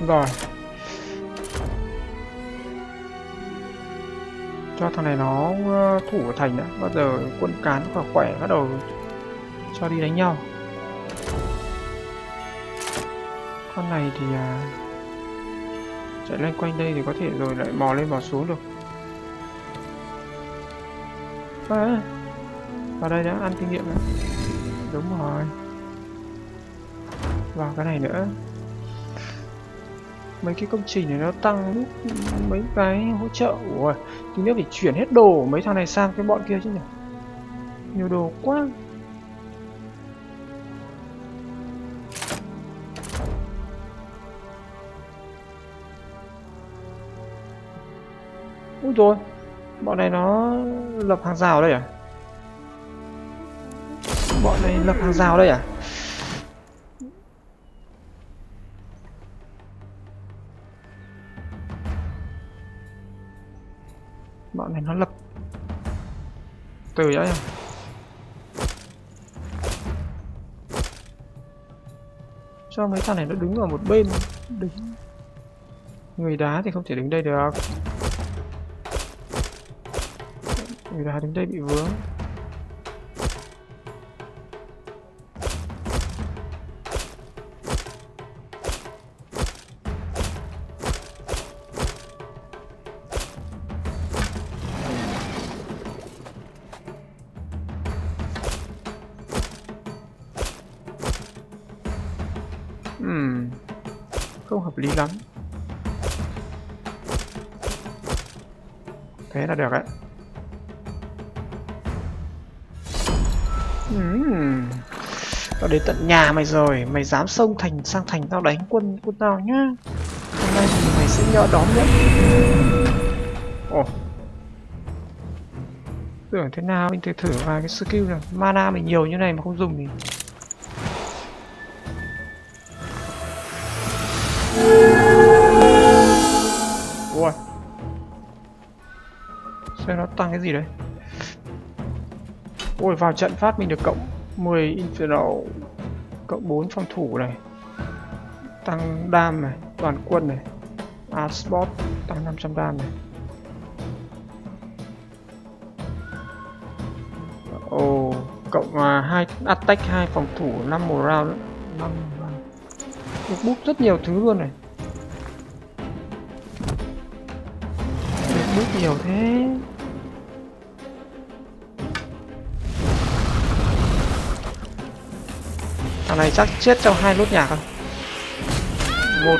Rồi. Cho thằng này nó ờ, thủ ở thành đã. Bao giờ quân cán và khỏe bắt đầu cho đi đánh nhau. Con này thì à, chạy lên quanh đây thì có thể rồi lại mò lên mò xuống được. À, vào đây đã ăn kinh nghiệm rồi đúng rồi. Vào cái này nữa. Mấy cái công trình này nó tăng mấy cái hỗ trợ. Ủa tí nữa phải chuyển hết đồ mấy thằng này sang cái bọn kia chứ nhỉ? Nhiều đồ quá. Rồi Bọn này nó lập hàng rào đây à? Bọn này lập hàng rào đây à? Bọn này nó lập Từ đã Cho mấy thằng này nó đứng ở một bên, Đứng. Người đá thì không thể đứng đây được. Người đá đứng đây bị vướng. Hmm, không hợp lý lắm. Thế là được đấy. Ừm. tao đến tận nhà mày rồi. Mày dám xông thành, sang thành tao đánh quân quân tao nhá. Hôm nay thì mày sẽ nhỡ đón đấy ồ. Tưởng thế nào, mình thử thử vài cái skill này mana mình nhiều như này mà không dùng thì ui. Xem nó tăng cái gì đấy ôi vào trận phát mình được cộng 10 infernal cộng 4 phòng thủ này tăng đam này toàn quân này Asport tăng 500 đam này Ồ, cộng uh, hai attack hai phòng thủ 5 morale nữa. 5 được bút rất nhiều thứ luôn này. Được bút nhiều thế. Này chắc chết trong hai nốt nhạc không? Một.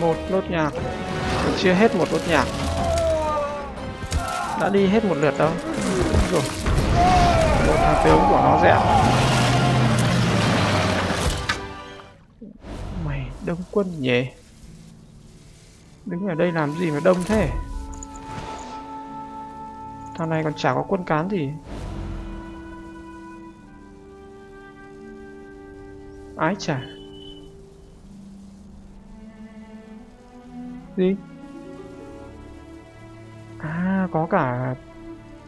Một nốt nhạc. Còn chưa hết một nốt nhạc. Đã đi hết một lượt đâu. Rồi một thằng tướng của nó dẻo mày, đông quân nhỉ? Đứng ở đây làm gì mà đông thế? Thằng này còn chả có quân cán gì. Ái chả gì? À có cả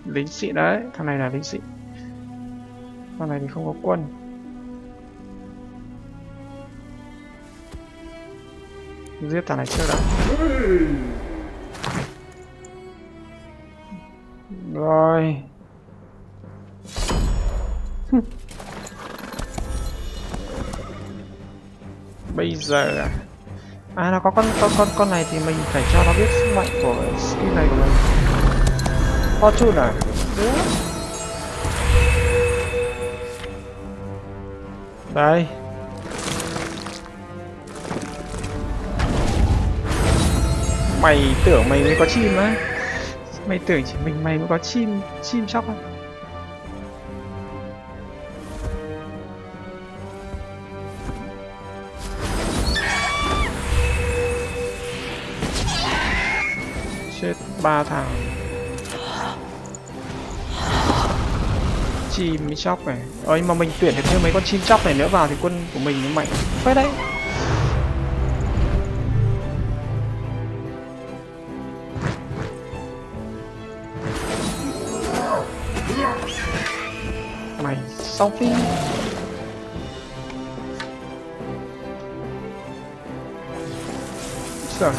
lính sĩ đấy. Thằng này là lính sĩ con này thì không có quân. Giết thằng này trước đã. Rồi. Bây giờ à? À nó có con con con con này thì mình phải cho nó biết sức mạnh của skill này của mình. Fortune à? Đây. Mày tưởng mày mới có chim á? Mày tưởng chỉ mình mày mới có chim chim chóc á? chết ba thằng chim chóc này. Ờ, Ơi mà mình tuyển được thêm mấy con chim chóc này nữa vào thì quân của mình nó mạnh phết đấy. Mày sau phim. Trời.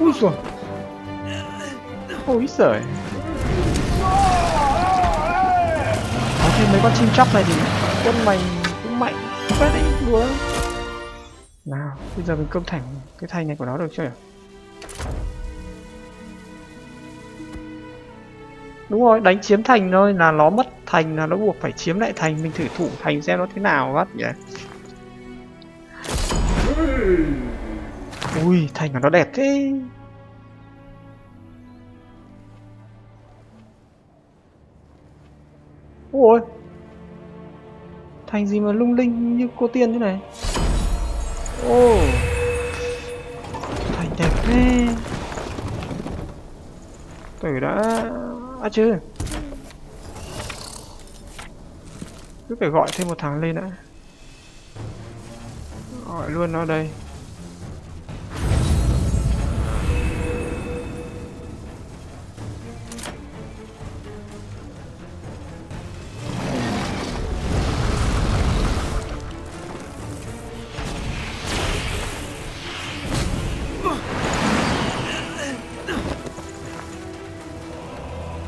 Ui giời. Ôi giời Có thêm mấy con chim chóc này thì quân mày cũng mạnh Phết đấy đùa. Nào bây giờ mình công thành cái thành này của nó được chưa nhỉ? Đúng rồi, đánh chiếm thành thôi là nó mất thành là nó buộc phải chiếm lại thành Mình thử thủ thành xem nó thế nào bắt nhỉ? Ui, thành của nó đẹp thế. Ôi Thành gì mà lung linh như cô tiên thế này? Ồ Thành đẹp thế. Tử đã À chứ. Cứ phải gọi thêm một thằng lên đã. Gọi luôn nó đây.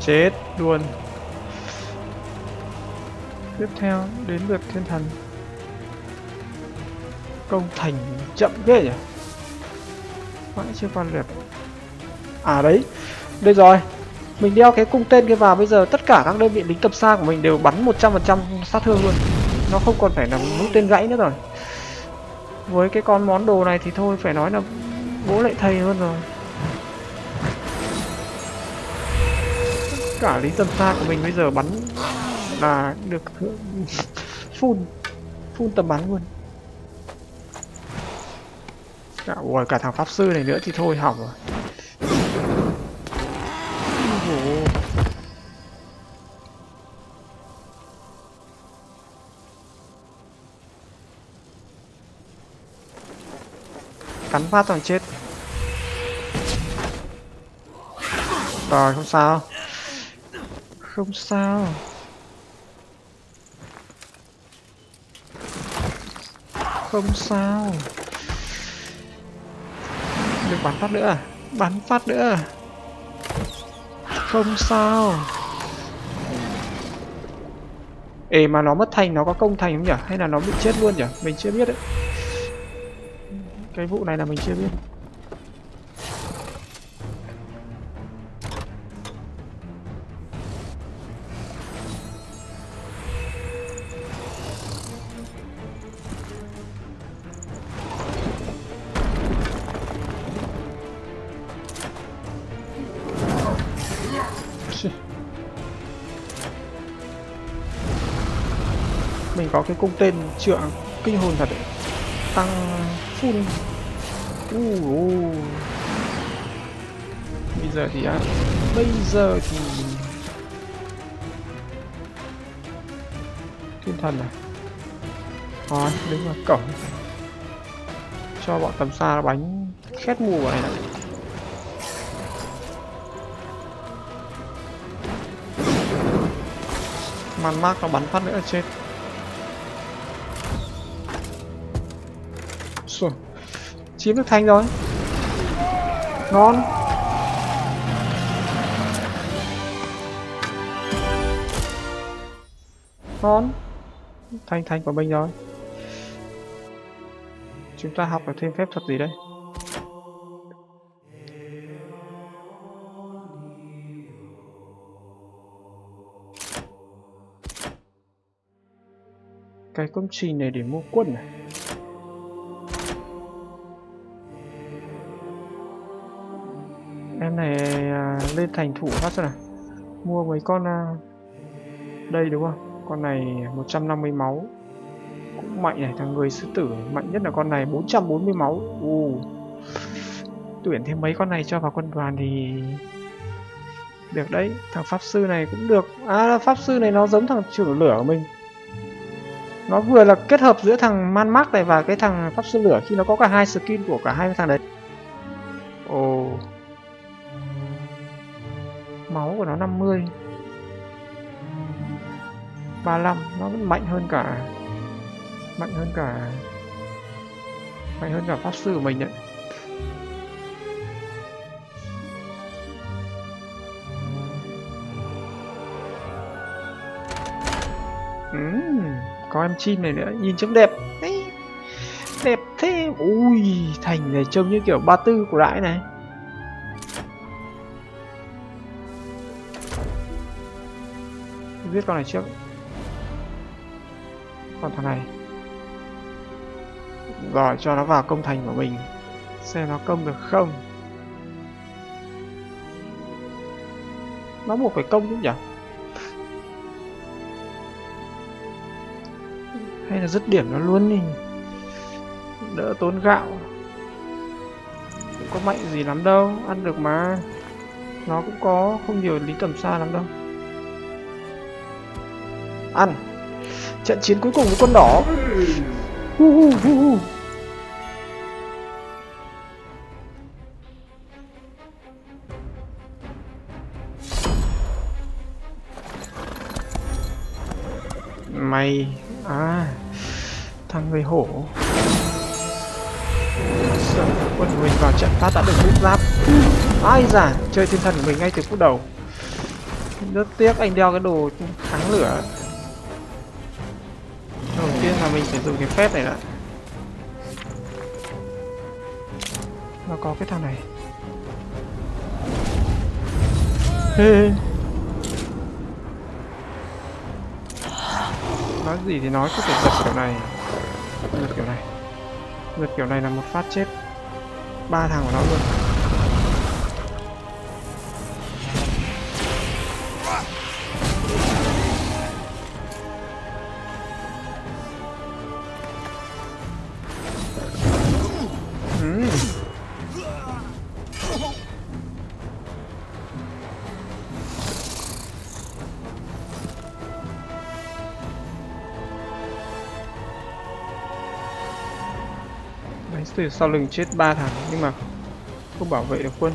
Chết luôn. Tiếp theo đến lượt thiên thần. Công thành chậm ghê nhỉ? Mãi chưa qua lượt à đấy đây rồi. Mình đeo cái cung tên kia vào bây giờ tất cả các đơn vị lính tập xa của mình đều bắn 100% sát thương luôn. Nó không còn phải là mũi tên gãy nữa rồi. Với cái con món đồ này thì thôi phải nói là bố lại thầy hơn rồi cả lính tầm xa của mình bây giờ bắn là được full full tầm bắn luôn. Dạ, cả ui, cả thằng pháp sư này nữa thì thôi hỏng rồi. Cắn phát toàn chết. Rồi không sao không sao. Không sao. Được bắn phát nữa. À? bắn phát nữa. Không sao. Ê, mà nó mất thành, nó có công thành không nhỉ? Hay là nó bị chết luôn nhỉ? Mình chưa biết đấy. Cái vụ này là mình chưa biết. Cung tên trượng kinh hồn thật đấy. Tăng full. Uh, uh. bây giờ thì à, bây giờ thì thiên thần à? Thôi đứng vào cổng. Cho bọn tầm xa bánh khét mù vào này này. Màn mác nó bắn phát nữa chết. Rồi. Chiếm được thành rồi. Ngon. Ngon. Thành thành của mình rồi. Chúng ta học được thêm phép thuật gì đây? Cái công trình này để mua quân này lên thành thủ phát xem nào. Mua mấy con à, đây đúng không? Con này 150 máu. Cũng mạnh này, thằng người sư tử mạnh nhất là con này 440 máu. U tuyển thêm mấy con này cho vào quân đoàn thì được đấy. Thằng pháp sư này cũng được. À pháp sư này nó giống thằng chủ lửa của mình. Nó vừa là kết hợp giữa thằng man mark này và cái thằng pháp sư lửa, khi nó có cả hai skin của cả hai thằng đấy. Ồ máu của nó 50 35 nó vẫn mạnh hơn cả mạnh hơn cả mạnh hơn cả pháp sư của mình đấy. Uhm, có em chim này nữa nhìn trông đẹp. Đấy. đẹp thế. Ui thành này trông như kiểu ba tư của đại này. Giết con này trước. Còn thằng này. Rồi, cho nó vào công thành của mình. Xem nó công được không. Nó buộc phải công chứ nhỉ? Hay là dứt điểm nó luôn đi. Đỡ tốn gạo. Cũng có mạnh gì lắm đâu. Ăn được mà. Nó cũng có không nhiều lý tầm xa lắm đâu ăn. Trận chiến cuối cùng với quân đỏ. Hu hu hu hu. Mày à thằng người hổ. Sợ quân mình vào trận phát đã được rút giáp. Ai giả chơi thiên thần của mình ngay từ phút đầu. Rất tiếc anh đeo cái đồ kháng lửa mình phải dùng cái phép này đã nó có cái thằng này. Nói gì thì nói có thể giật kiểu này. Giật kiểu này. Giật kiểu này là một phát chết. Ba thằng của nó luôn. Từ sau lưng chết ba thằng, nhưng mà không bảo vệ được quân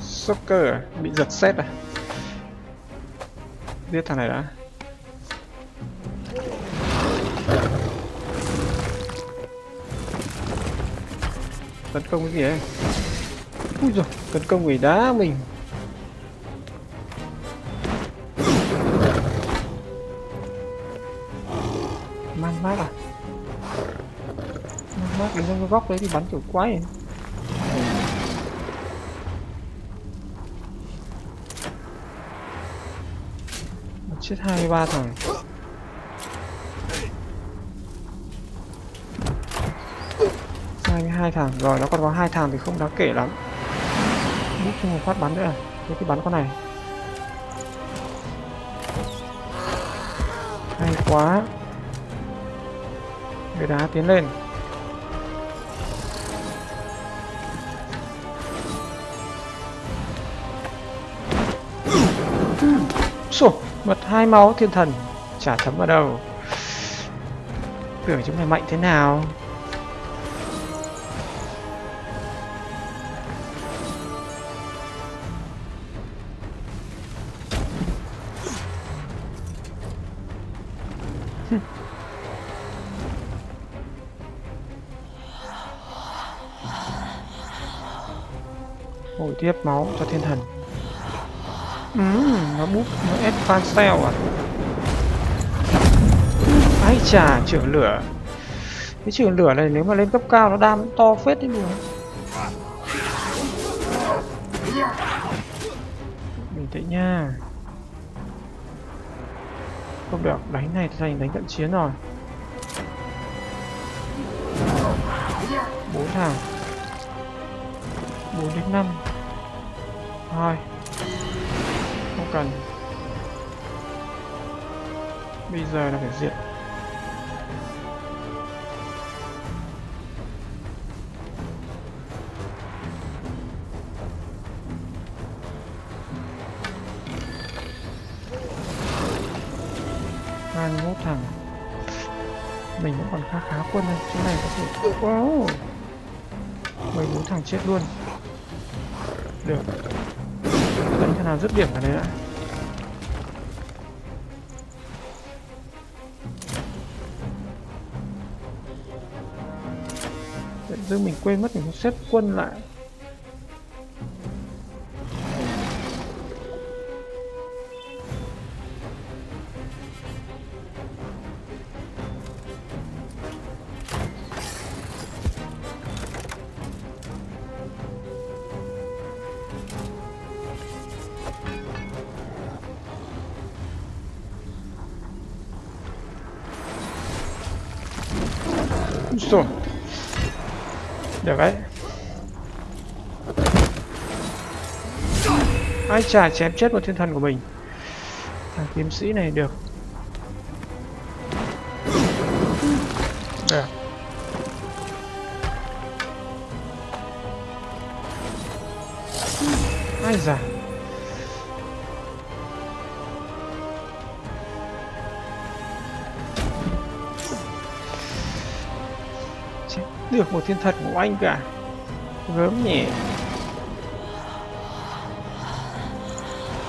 Soccer à? Bị giật xét à? Giết thằng này đã Tấn công cái gì ấy Ui rồi tấn công người đá mình góc đấy thì bắn kiểu quái ấy. chết hai ba thằng. Hai mươi hai thằng. Rồi, nó còn có hai thằng thì không đáng kể lắm. Bút thêm một phát bắn nữa à? Thế thì bắn con này. Hay quá. Người đá tiến lên. Mất hai máu thiên thần, Chả thấm vào đâu. Tưởng chúng mày mạnh thế nào? Hồi tiếp máu cho thiên thần. Ừm, nó bút nó ép fan xeo à? Ai chà, trưởng lửa. Cái trưởng lửa này nếu mà lên cấp cao nó đam to phết đấy luôn. Bình tĩnh nha. Không được, đánh này thành đánh cận chiến rồi. Bốn thằng. Bốn đến năm. Thôi cần. Bây giờ là phải diệt hai mươi mốt thằng. Mình vẫn còn khá khá quân đây chỗ này có thể wow. 14 thằng chết luôn. Được. Đánh thằng nào dứt điểm cả đấy đã. Tự mình quên mất mình xếp quân lại. Chả chém chết một thiên thần của mình. Thằng kiếm sĩ này được. Được ai già. Được một thiên thần của anh cả. Gớm nhỉ.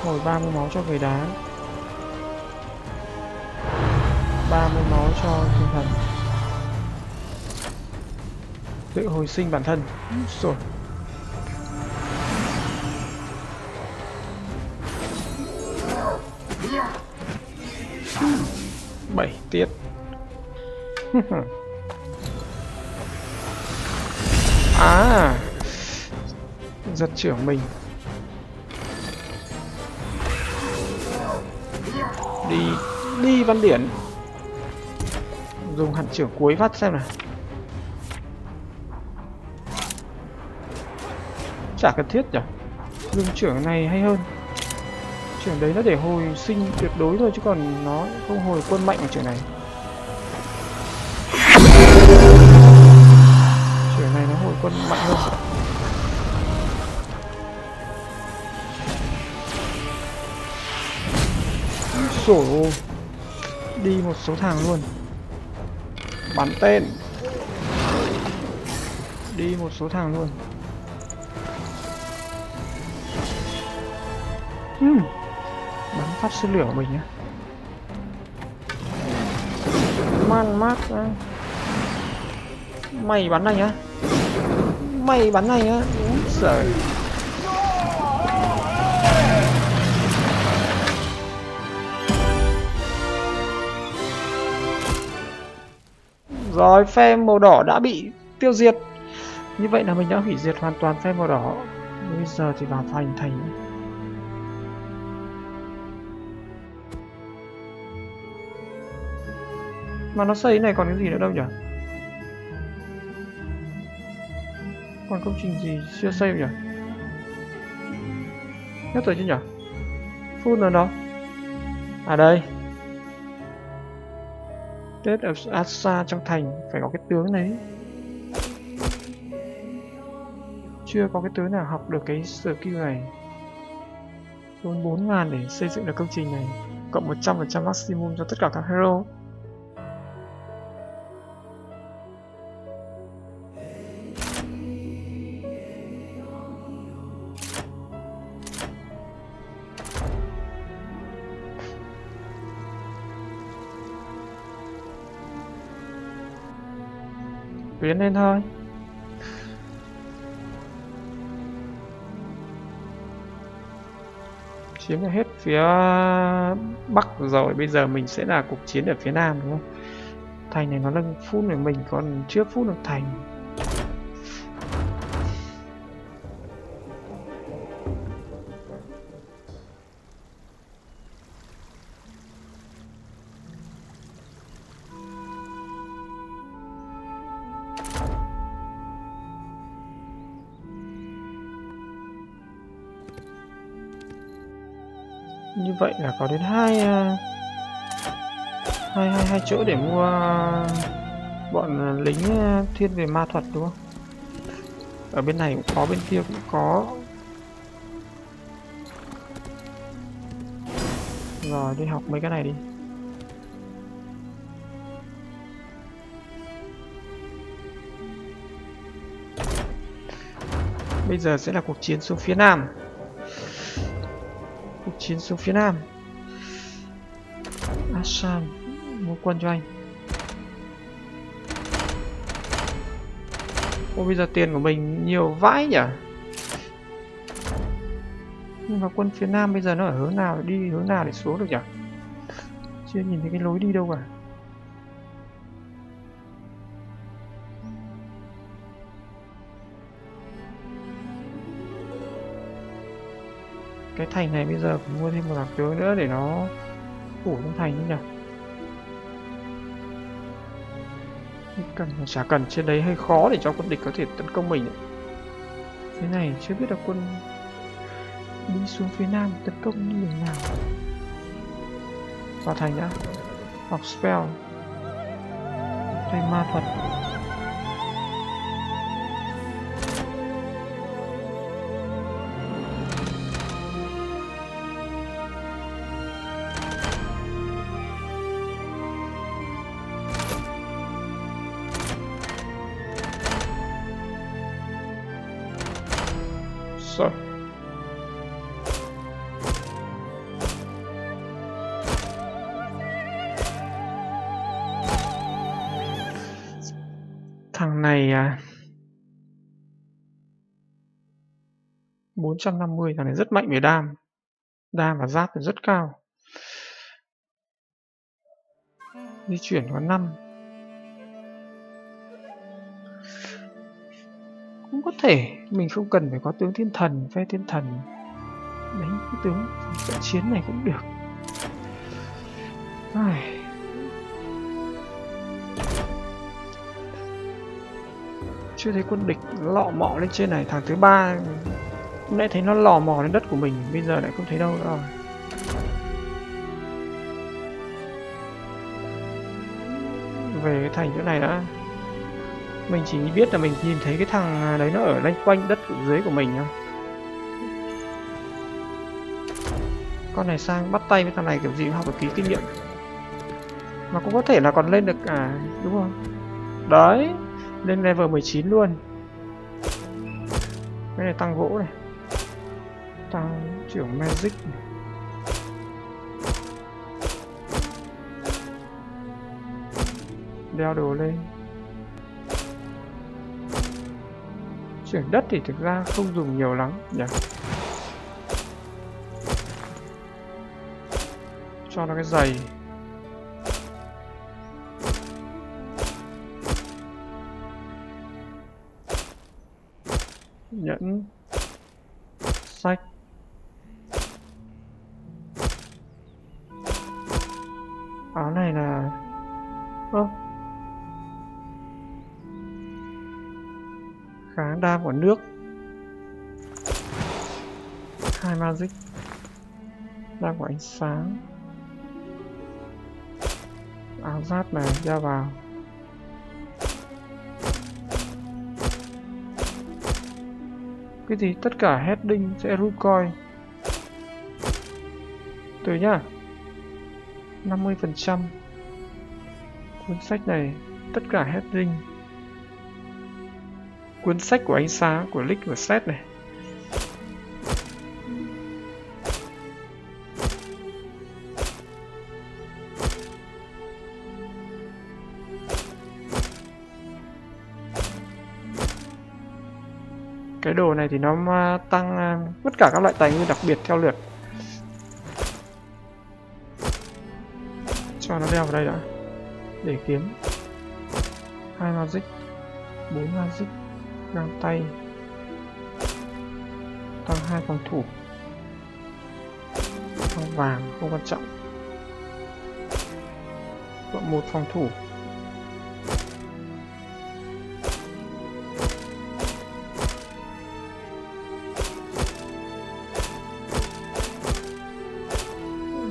Hồi 30 máu cho người đá. 30 máu cho thiên thần. Tự hồi sinh bản thân. Rồi bảy tiết. À giật trưởng mình. Đi. Đi văn điển. Dùng hạt trưởng cuối phát xem nào. Chả cần thiết nhỉ dùng trưởng này hay hơn. Trưởng đấy nó để hồi sinh tuyệt đối thôi, chứ còn nó không hồi quân mạnh ở trưởng này. Trưởng này nó hồi quân mạnh hơn. Rồi Đi một số thằng luôn. Bắn tên. Đi một số thằng luôn. Uhm. Bắn phát sư lửa của mình nhá. Man mát à. Mày bắn này nhá. Mày bắn này nhá. Úi Rồi, phe màu đỏ đã bị tiêu diệt. Như vậy là mình đã hủy diệt hoàn toàn phe màu đỏ. Bây giờ thì vào thành thành. Mà nó xây này còn cái gì nữa đâu nhỉ? Còn công trình gì chưa xây nhỉ? Nhất rồi chứ nhỉ? Phun rồi đó. À đây, Tết ở Asa trong thành, phải có cái tướng đấy. Chưa có cái tướng nào học được cái skill này. Tốn 4 ngàn để xây dựng được công trình này, Cộng 100% maximum cho tất cả các hero. Tiến lên thôi. Chiếm hết phía bắc rồi, bây giờ mình sẽ là cuộc chiến ở phía nam, đúng không? Thành này nó nâng phun của mình còn chưa phun được thành. Vậy là có đến hai ờ, hai hai hai chỗ để mua bọn ờ, lính ờ, thiên về ma thuật, đúng không? Ở bên này cũng có, bên kia cũng có. Rồi, đi học mấy cái này đi. Bây giờ sẽ là cuộc chiến xuống phía nam chiến xuống phía nam. Assam mua quân cho anh. Ô, bây giờ tiền của mình nhiều vãi nhỉ? Nhưng mà quân phía nam bây giờ nó ở hướng nào, đi hướng nào để xuống được nhỉ? Chưa nhìn thấy cái lối đi đâu cả. Cái thành này bây giờ phải mua thêm một lạc tướng nữa để nó phủ trong thành như nhỉ? Cần, chả cần, trên đấy hơi khó để cho quân địch có thể tấn công mình thế này, chưa biết là quân đi xuống phía nam tấn công như thế nào. Vào thành đã. Học spell. Thay ma thuật. 450 thằng này rất mạnh về đam. Đam và giáp thì rất cao. Di chuyển có 5 cũng có thể mình không cần phải có tướng thiên thần, phe thiên thần. Đánh cái tướng trận chiến này cũng được. Ai... chưa thấy quân địch lọ mọ lên trên này. Thằng thứ ba cũng nãy thấy nó lò mò lên đất của mình bây giờ lại không thấy đâu nữa rồi. Về cái thành chỗ này đã. Mình chỉ biết là mình nhìn thấy cái thằng à, đấy nó ở lanh quanh đất dưới của mình thôi. Con này sang bắt tay với thằng này kiểu gì cũng học được ký kinh nghiệm. Mà cũng có thể là còn lên được à, đúng không? Đấy lên level 19 luôn. Cái này tăng gỗ này ta trưởng magic này. đeo đồ lên. Chuyển đất thì thực ra không dùng nhiều lắm nhỉ? Cho nó cái giày. Nhẫn. Sách. Đam của nước. Hai magic. Đam của ánh sáng. Áo giáp này, ra vào. Cái gì? Tất cả heading sẽ rút coi từ nhá. 50 phần trăm. Cuốn sách này, tất cả heading cuốn sách của ánh sáng của Lick và Set này. Cái đồ này thì nó tăng à, tất cả các loại tài nguyên đặc biệt theo lượt. Cho nó đeo vào đây đã. Để kiếm. Hai magic. Bốn magic găng tay. Tăng hai phòng thủ. Tăng vàng, không quan trọng. Cộng một phòng thủ.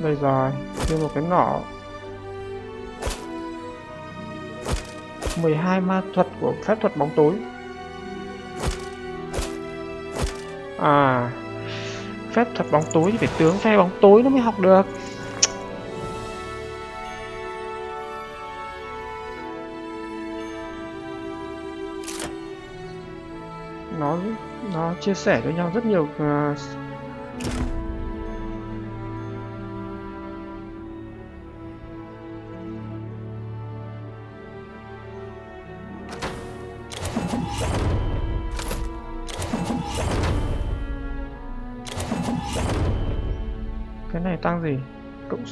Đây rồi, thêm một cái nỏ. 12 ma thuật của phép thuật bóng tối. À Phép thuật bóng tối thì phải tướng phe bóng tối nó mới học được. Nó nó chia sẻ với nhau rất nhiều uh,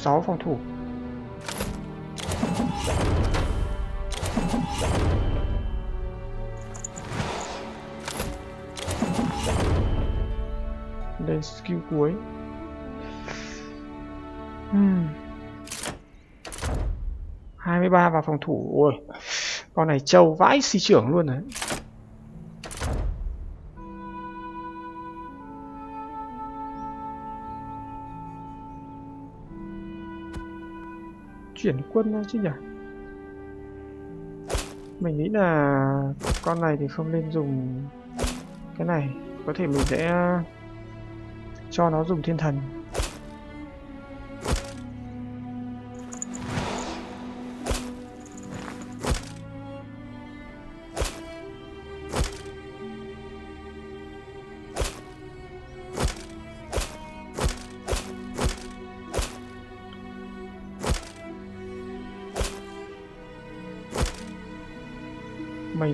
6 phòng thủ. Lên skill cuối. Hmm. 23 vào phòng thủ. Ôi, con này trâu vãi si trưởng luôn đấy. Chuyển quân ra chứ nhỉ? Mình nghĩ là con này thì không nên dùng cái này. Có thể mình sẽ cho nó dùng thiên thần.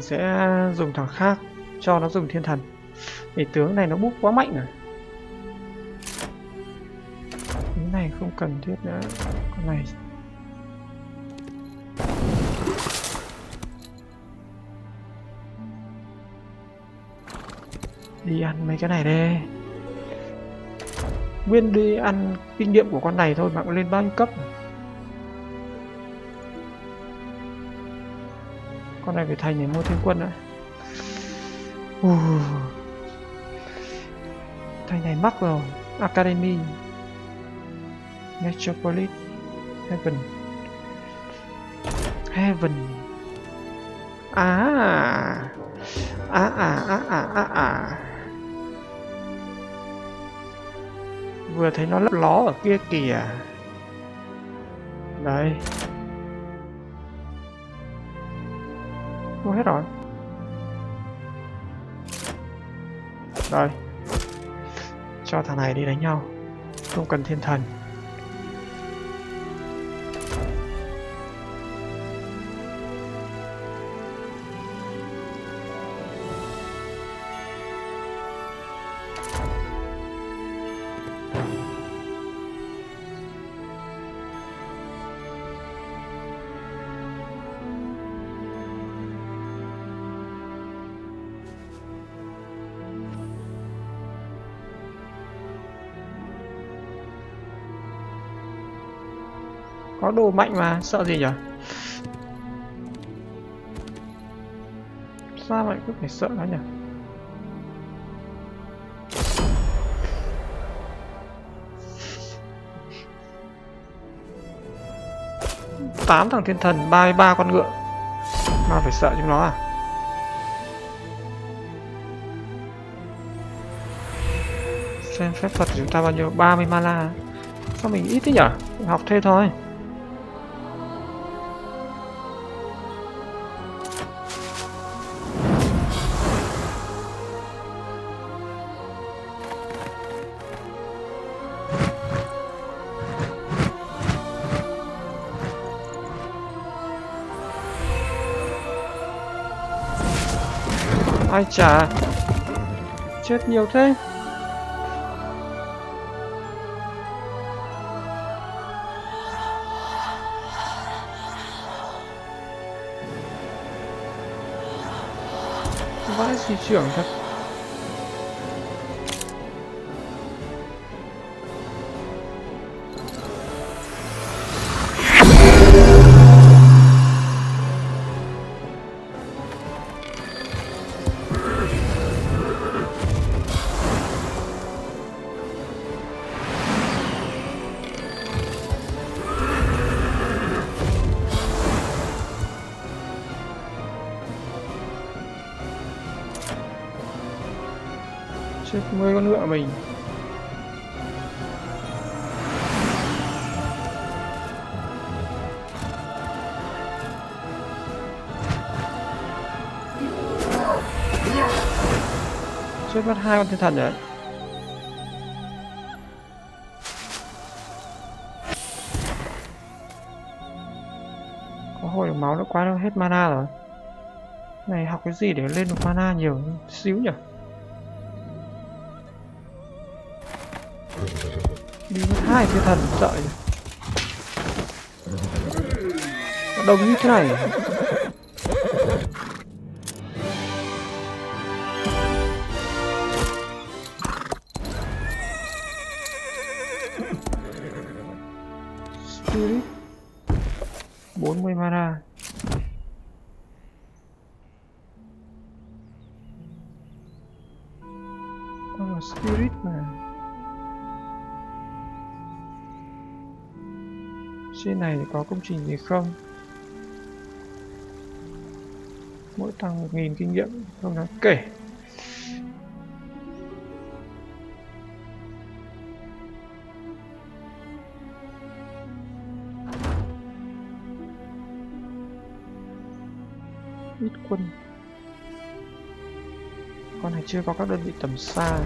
sẽ dùng thằng khác, cho nó dùng thiên thần. Để tướng này nó bút quá mạnh rồi. Cái này không cần thiết nữa. Con này. Đi ăn mấy cái này đi. Nguyên đi ăn kinh nghiệm của con này thôi mà cũng lên bao nhiêu cấp rồi. Con này phải thành để mua thêm quân nữa. Uh. thành này mắc rồi. Academy. Metropolis. Heaven. Heaven. À. À à à à à à. Vừa thấy nó lấp ló ở kia kìa. Đây rồi. Đây cho thằng này đi đánh nhau. Không cần thiên thần. Mạnh mà, sợ gì nhở? Sao lại cứ phải sợ nó nhỉ tám thằng thiên thần, ba mươi ba con ngựa. Mà phải sợ chúng nó à? Xem phép thuật của chúng ta bao nhiêu 30 mana. Sao mình ít thế nhở? Học thêm thôi. Ai chả chết nhiều thế. Vãi gì trưởng thật. Con ngựa mình. Chết mất hai con thiên thần rồi. Có hồi máu nó quá đâu hết mana rồi. Này, học cái gì để lên được mana nhiều? Xíu nhỉ? Hai thiên thần sợ đông như thế này. Này có công trình gì không? Mỗi tăng 1.000 kinh nghiệm, không đáng kể. Ít quân. Con này chưa có các đơn vị tầm xa.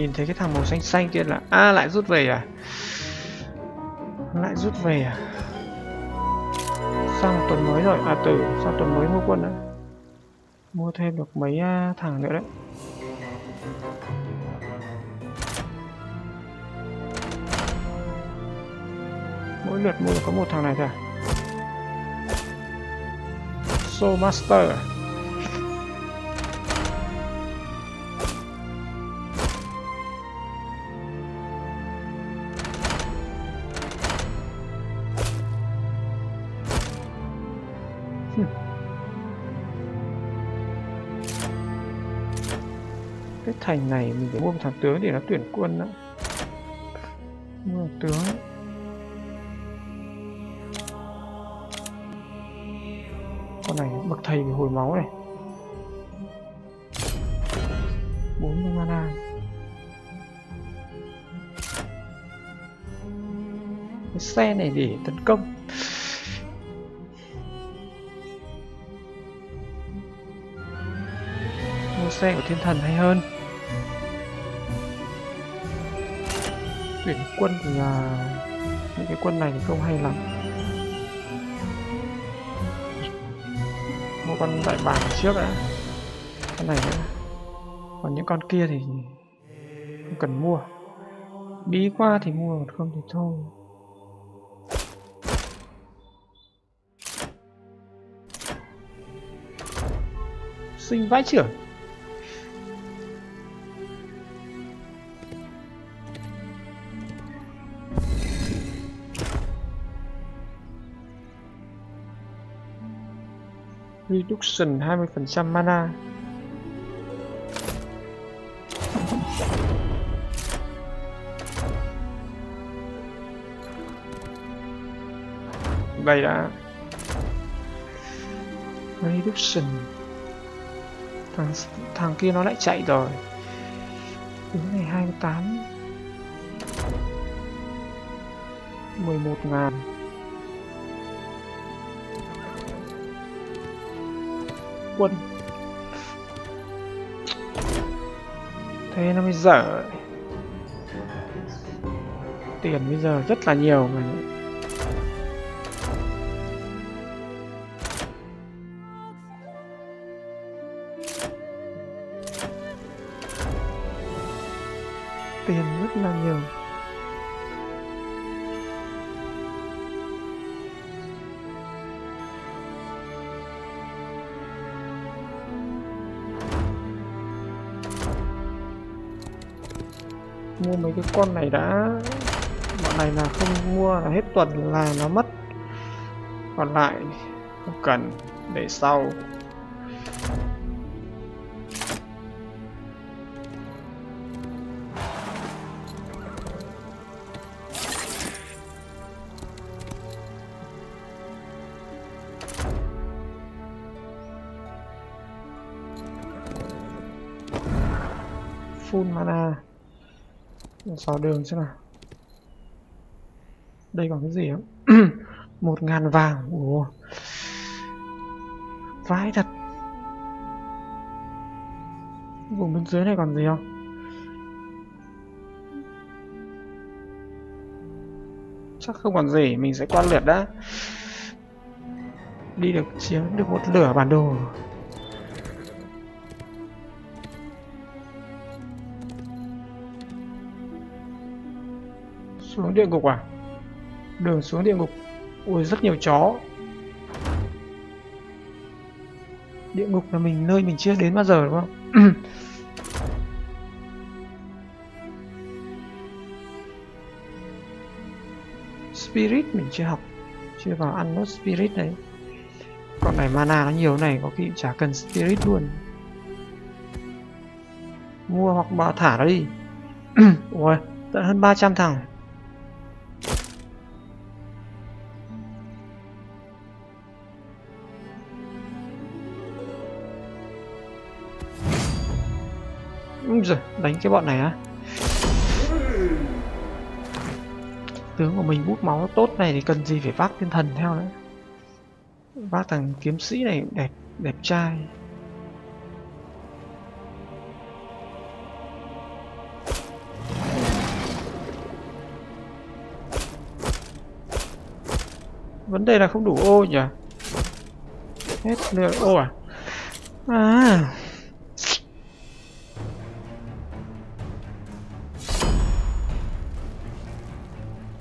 Nhìn thấy cái thằng màu xanh xanh kia là a à, lại rút về à? Lại rút về à? Sang tuần mới rồi. À từ sang tuần mới mua quân nữa mua thêm được mấy thằng nữa đấy. Mỗi lượt mua có một thằng này thôi à? Soul Master à? Thành này, mình phải mua một thằng tướng để nó tuyển quân đó mua một tướng. Con này bậc thầy về hồi máu này. 40 mana. Cái xe này để tấn công. Mua xe của thiên thần hay hơn. Tuyển quân thì là những cái quân này thì không hay lắm. Mua con đại bàng trước đã. Con này nữa. Còn những con kia thì không cần mua. Bí qua thì mua còn không thì thôi. Sinh vãi trưởng reduction 20% mana. Đây đã. Reduction thằng thằng kia nó lại chạy rồi. Đứng ngày 28 11 ngàn. Quân. Thế nó mới dở. Tiền bây giờ rất là nhiều mà. Tiền rất là nhiều. Mấy cái con này đã bọn này là không mua là hết tuần là nó mất. Còn lại không cần, để sau. Xóa đường xem nào. Đây còn cái gì không? Một ngàn vàng. Ủa. Vãi thật. Vùng bên dưới này còn gì không? Chắc không còn gì. Mình sẽ quan lượt đã. Đi được chiếm được một lửa bản đồ. Xuống địa ngục à? Đường xuống địa ngục ui rất nhiều chó. Địa ngục là mình, nơi mình chưa đến bao giờ, đúng không? Spirit mình chưa học, chưa vào ăn nốt spirit đấy. Con này mana nó nhiều này, có khi chả cần spirit luôn. Mua hoặc bà thả nó đi. Ui tận hơn 300 thằng. Úi giời, đánh cái bọn này á. Tướng của mình bút máu tốt này thì cần gì phải vác thiên thần theo nữa. Vác thằng kiếm sĩ này đẹp, đẹp trai. Vấn đề là không đủ ô nhỉ? Hết lượng ô à? À.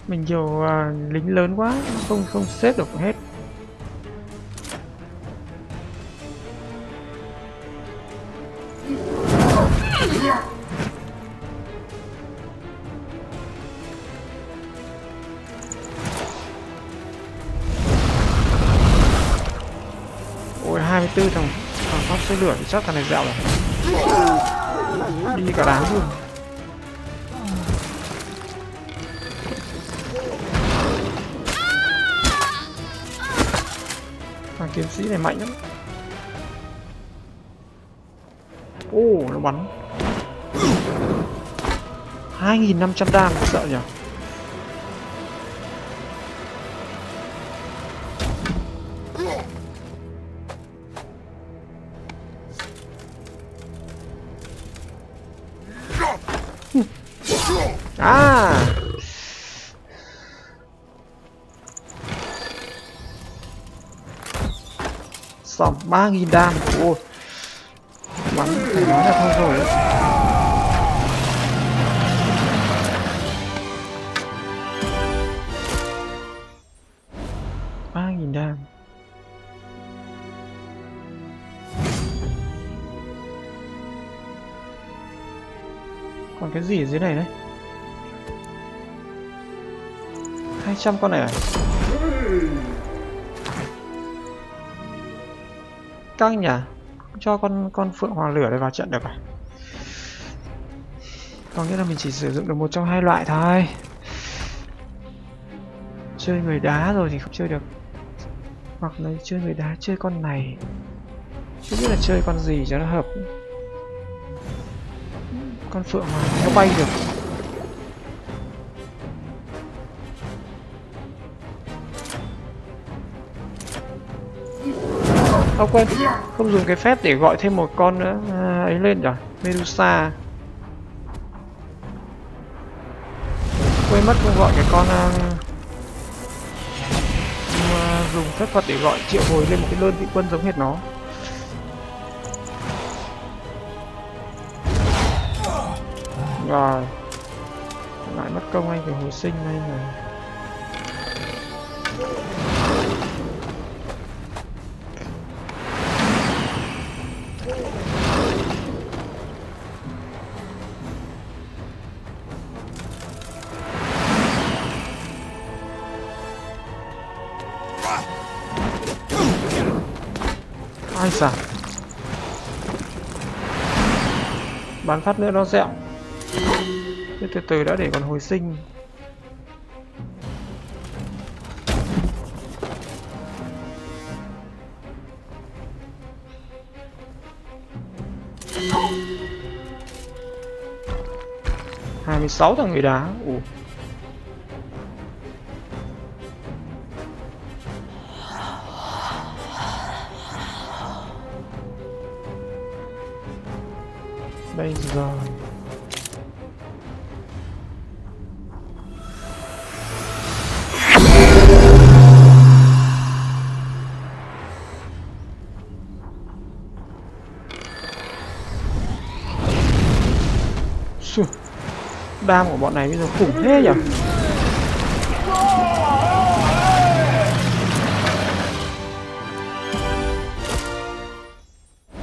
mình nhiều à, lính lớn quá không không xếp được hết. Ôi 24 thằng thằng pháp sư lửa thì chắc thằng này dạo rồi. Đi cả đám luôn. Thằng kiếm sĩ này mạnh lắm. Ô nó bắn. 2.500 đam sợ nhỉ ba 3.000 đam Ôi Bắn phải nói là thôi rồi. Đấy ba nghìn đam còn cái gì ở dưới này đấy? 200 con này à? Căng nhỉ? Cho con con phượng hoàng lửa này vào trận được à? Có nghĩa là mình chỉ sử dụng được một trong hai loại thôi. Chơi người đá rồi thì không chơi được. Hoặc là chơi người đá, chơi con này. Chưa biết là chơi con gì cho nó hợp. Con phượng hoàng nó bay được. Không quên, không dùng cái phép để gọi thêm một con nữa à, ấy lên rồi Medusa. Quên mất không gọi cái con uh, dùng phép thuật để gọi triệu hồi lên một cái đơn vị quân giống hệt nó. Rồi. Lại mất công anh phải hồi sinh đây rồi. Bắn phát nữa, nó dẹo. Thế từ từ đã để còn hồi sinh. Hai mươi sáu thằng người đá. Ủ Đam của bọn này bây giờ khủng thế nhỉ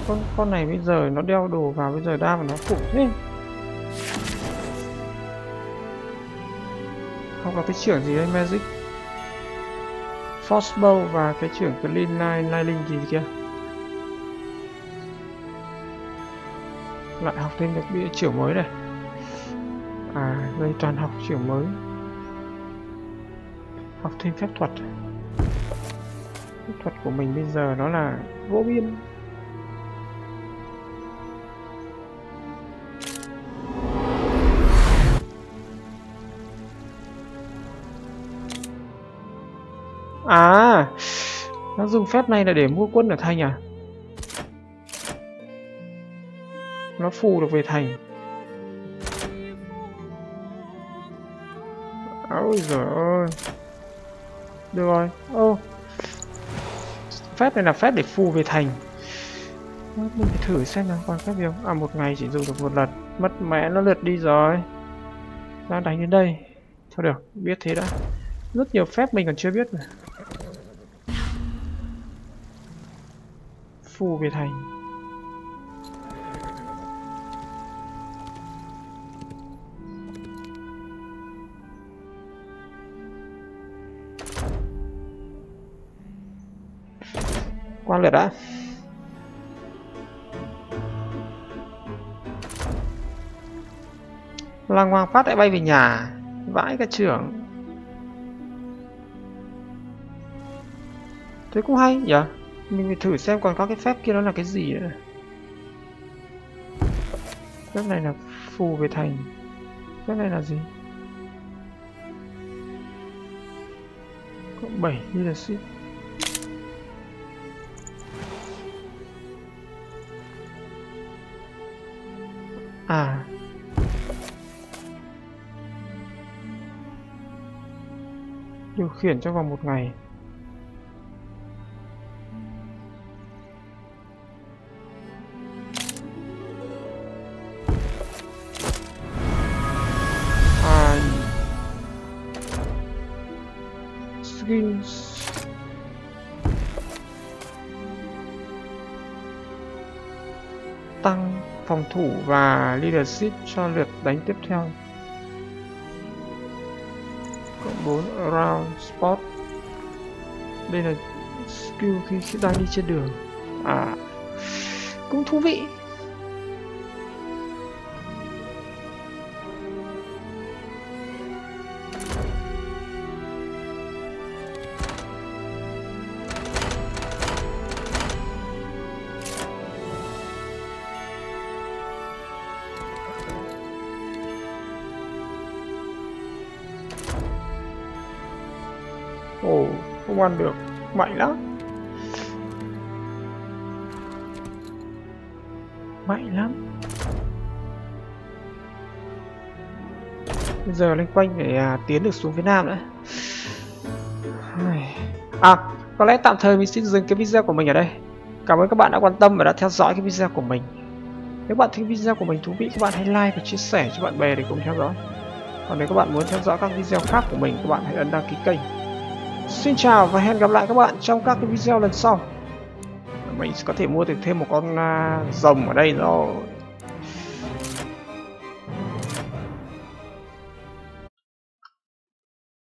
con con này bây giờ nó đeo đồ vào bây giờ đam của nó khủng thế. Không có cái trưởng gì đây magic. Force bow và cái trưởng clean line lightning gì kia. Lại học thêm được bị trưởng mới này đây toàn học kiểu mới. Học thêm phép thuật. Phép thuật của mình bây giờ nó là vô biên. À Nó dùng phép này là để mua quân ở thành à? Nó phù được về thành. Ôi giời ơi. Được rồi. Ô. Phép này là phép để phù về thành. Mình phải thử xem là còn phép gì không? À một ngày chỉ dùng được một lần. Mất mẹ nó lượt đi rồi. Đang đánh đến đây. Thôi được, biết thế đã. Rất nhiều phép mình còn chưa biết mà phù về thành. Cholera. Lăng hoang phát lại bay về nhà. Vãi cả trưởng. Thế cũng hay nhỉ? Mình thử xem còn có cái phép kia đó là cái gì nữa. Phép này là phù về thành. Phép này là gì? Cộng 7 leadership. À. Điều khiển trong vòng một ngày. Thủ và leadership cho lượt đánh tiếp theo. Cộng 4 round spot. Đây là skill khi, khi đang đi trên đường. À cũng thú vị. Ăn được. Mạnh lắm. Mạnh lắm. Bây giờ lên quanh để à, tiến được xuống phía nam nữa à có lẽ tạm thời mình xin dừng cái video của mình ở đây. Cảm ơn các bạn đã quan tâm và đã theo dõi cái video của mình. Nếu bạn thấy video của mình thú vị các bạn hãy like và chia sẻ cho bạn bè để cùng theo dõi. Còn nếu các bạn muốn theo dõi các video khác của mình các bạn hãy ấn đăng ký kênh. Xin chào và hẹn gặp lại các bạn trong các cái video lần sau. Mình có thể mua được thêm một con à, rồng ở đây rồi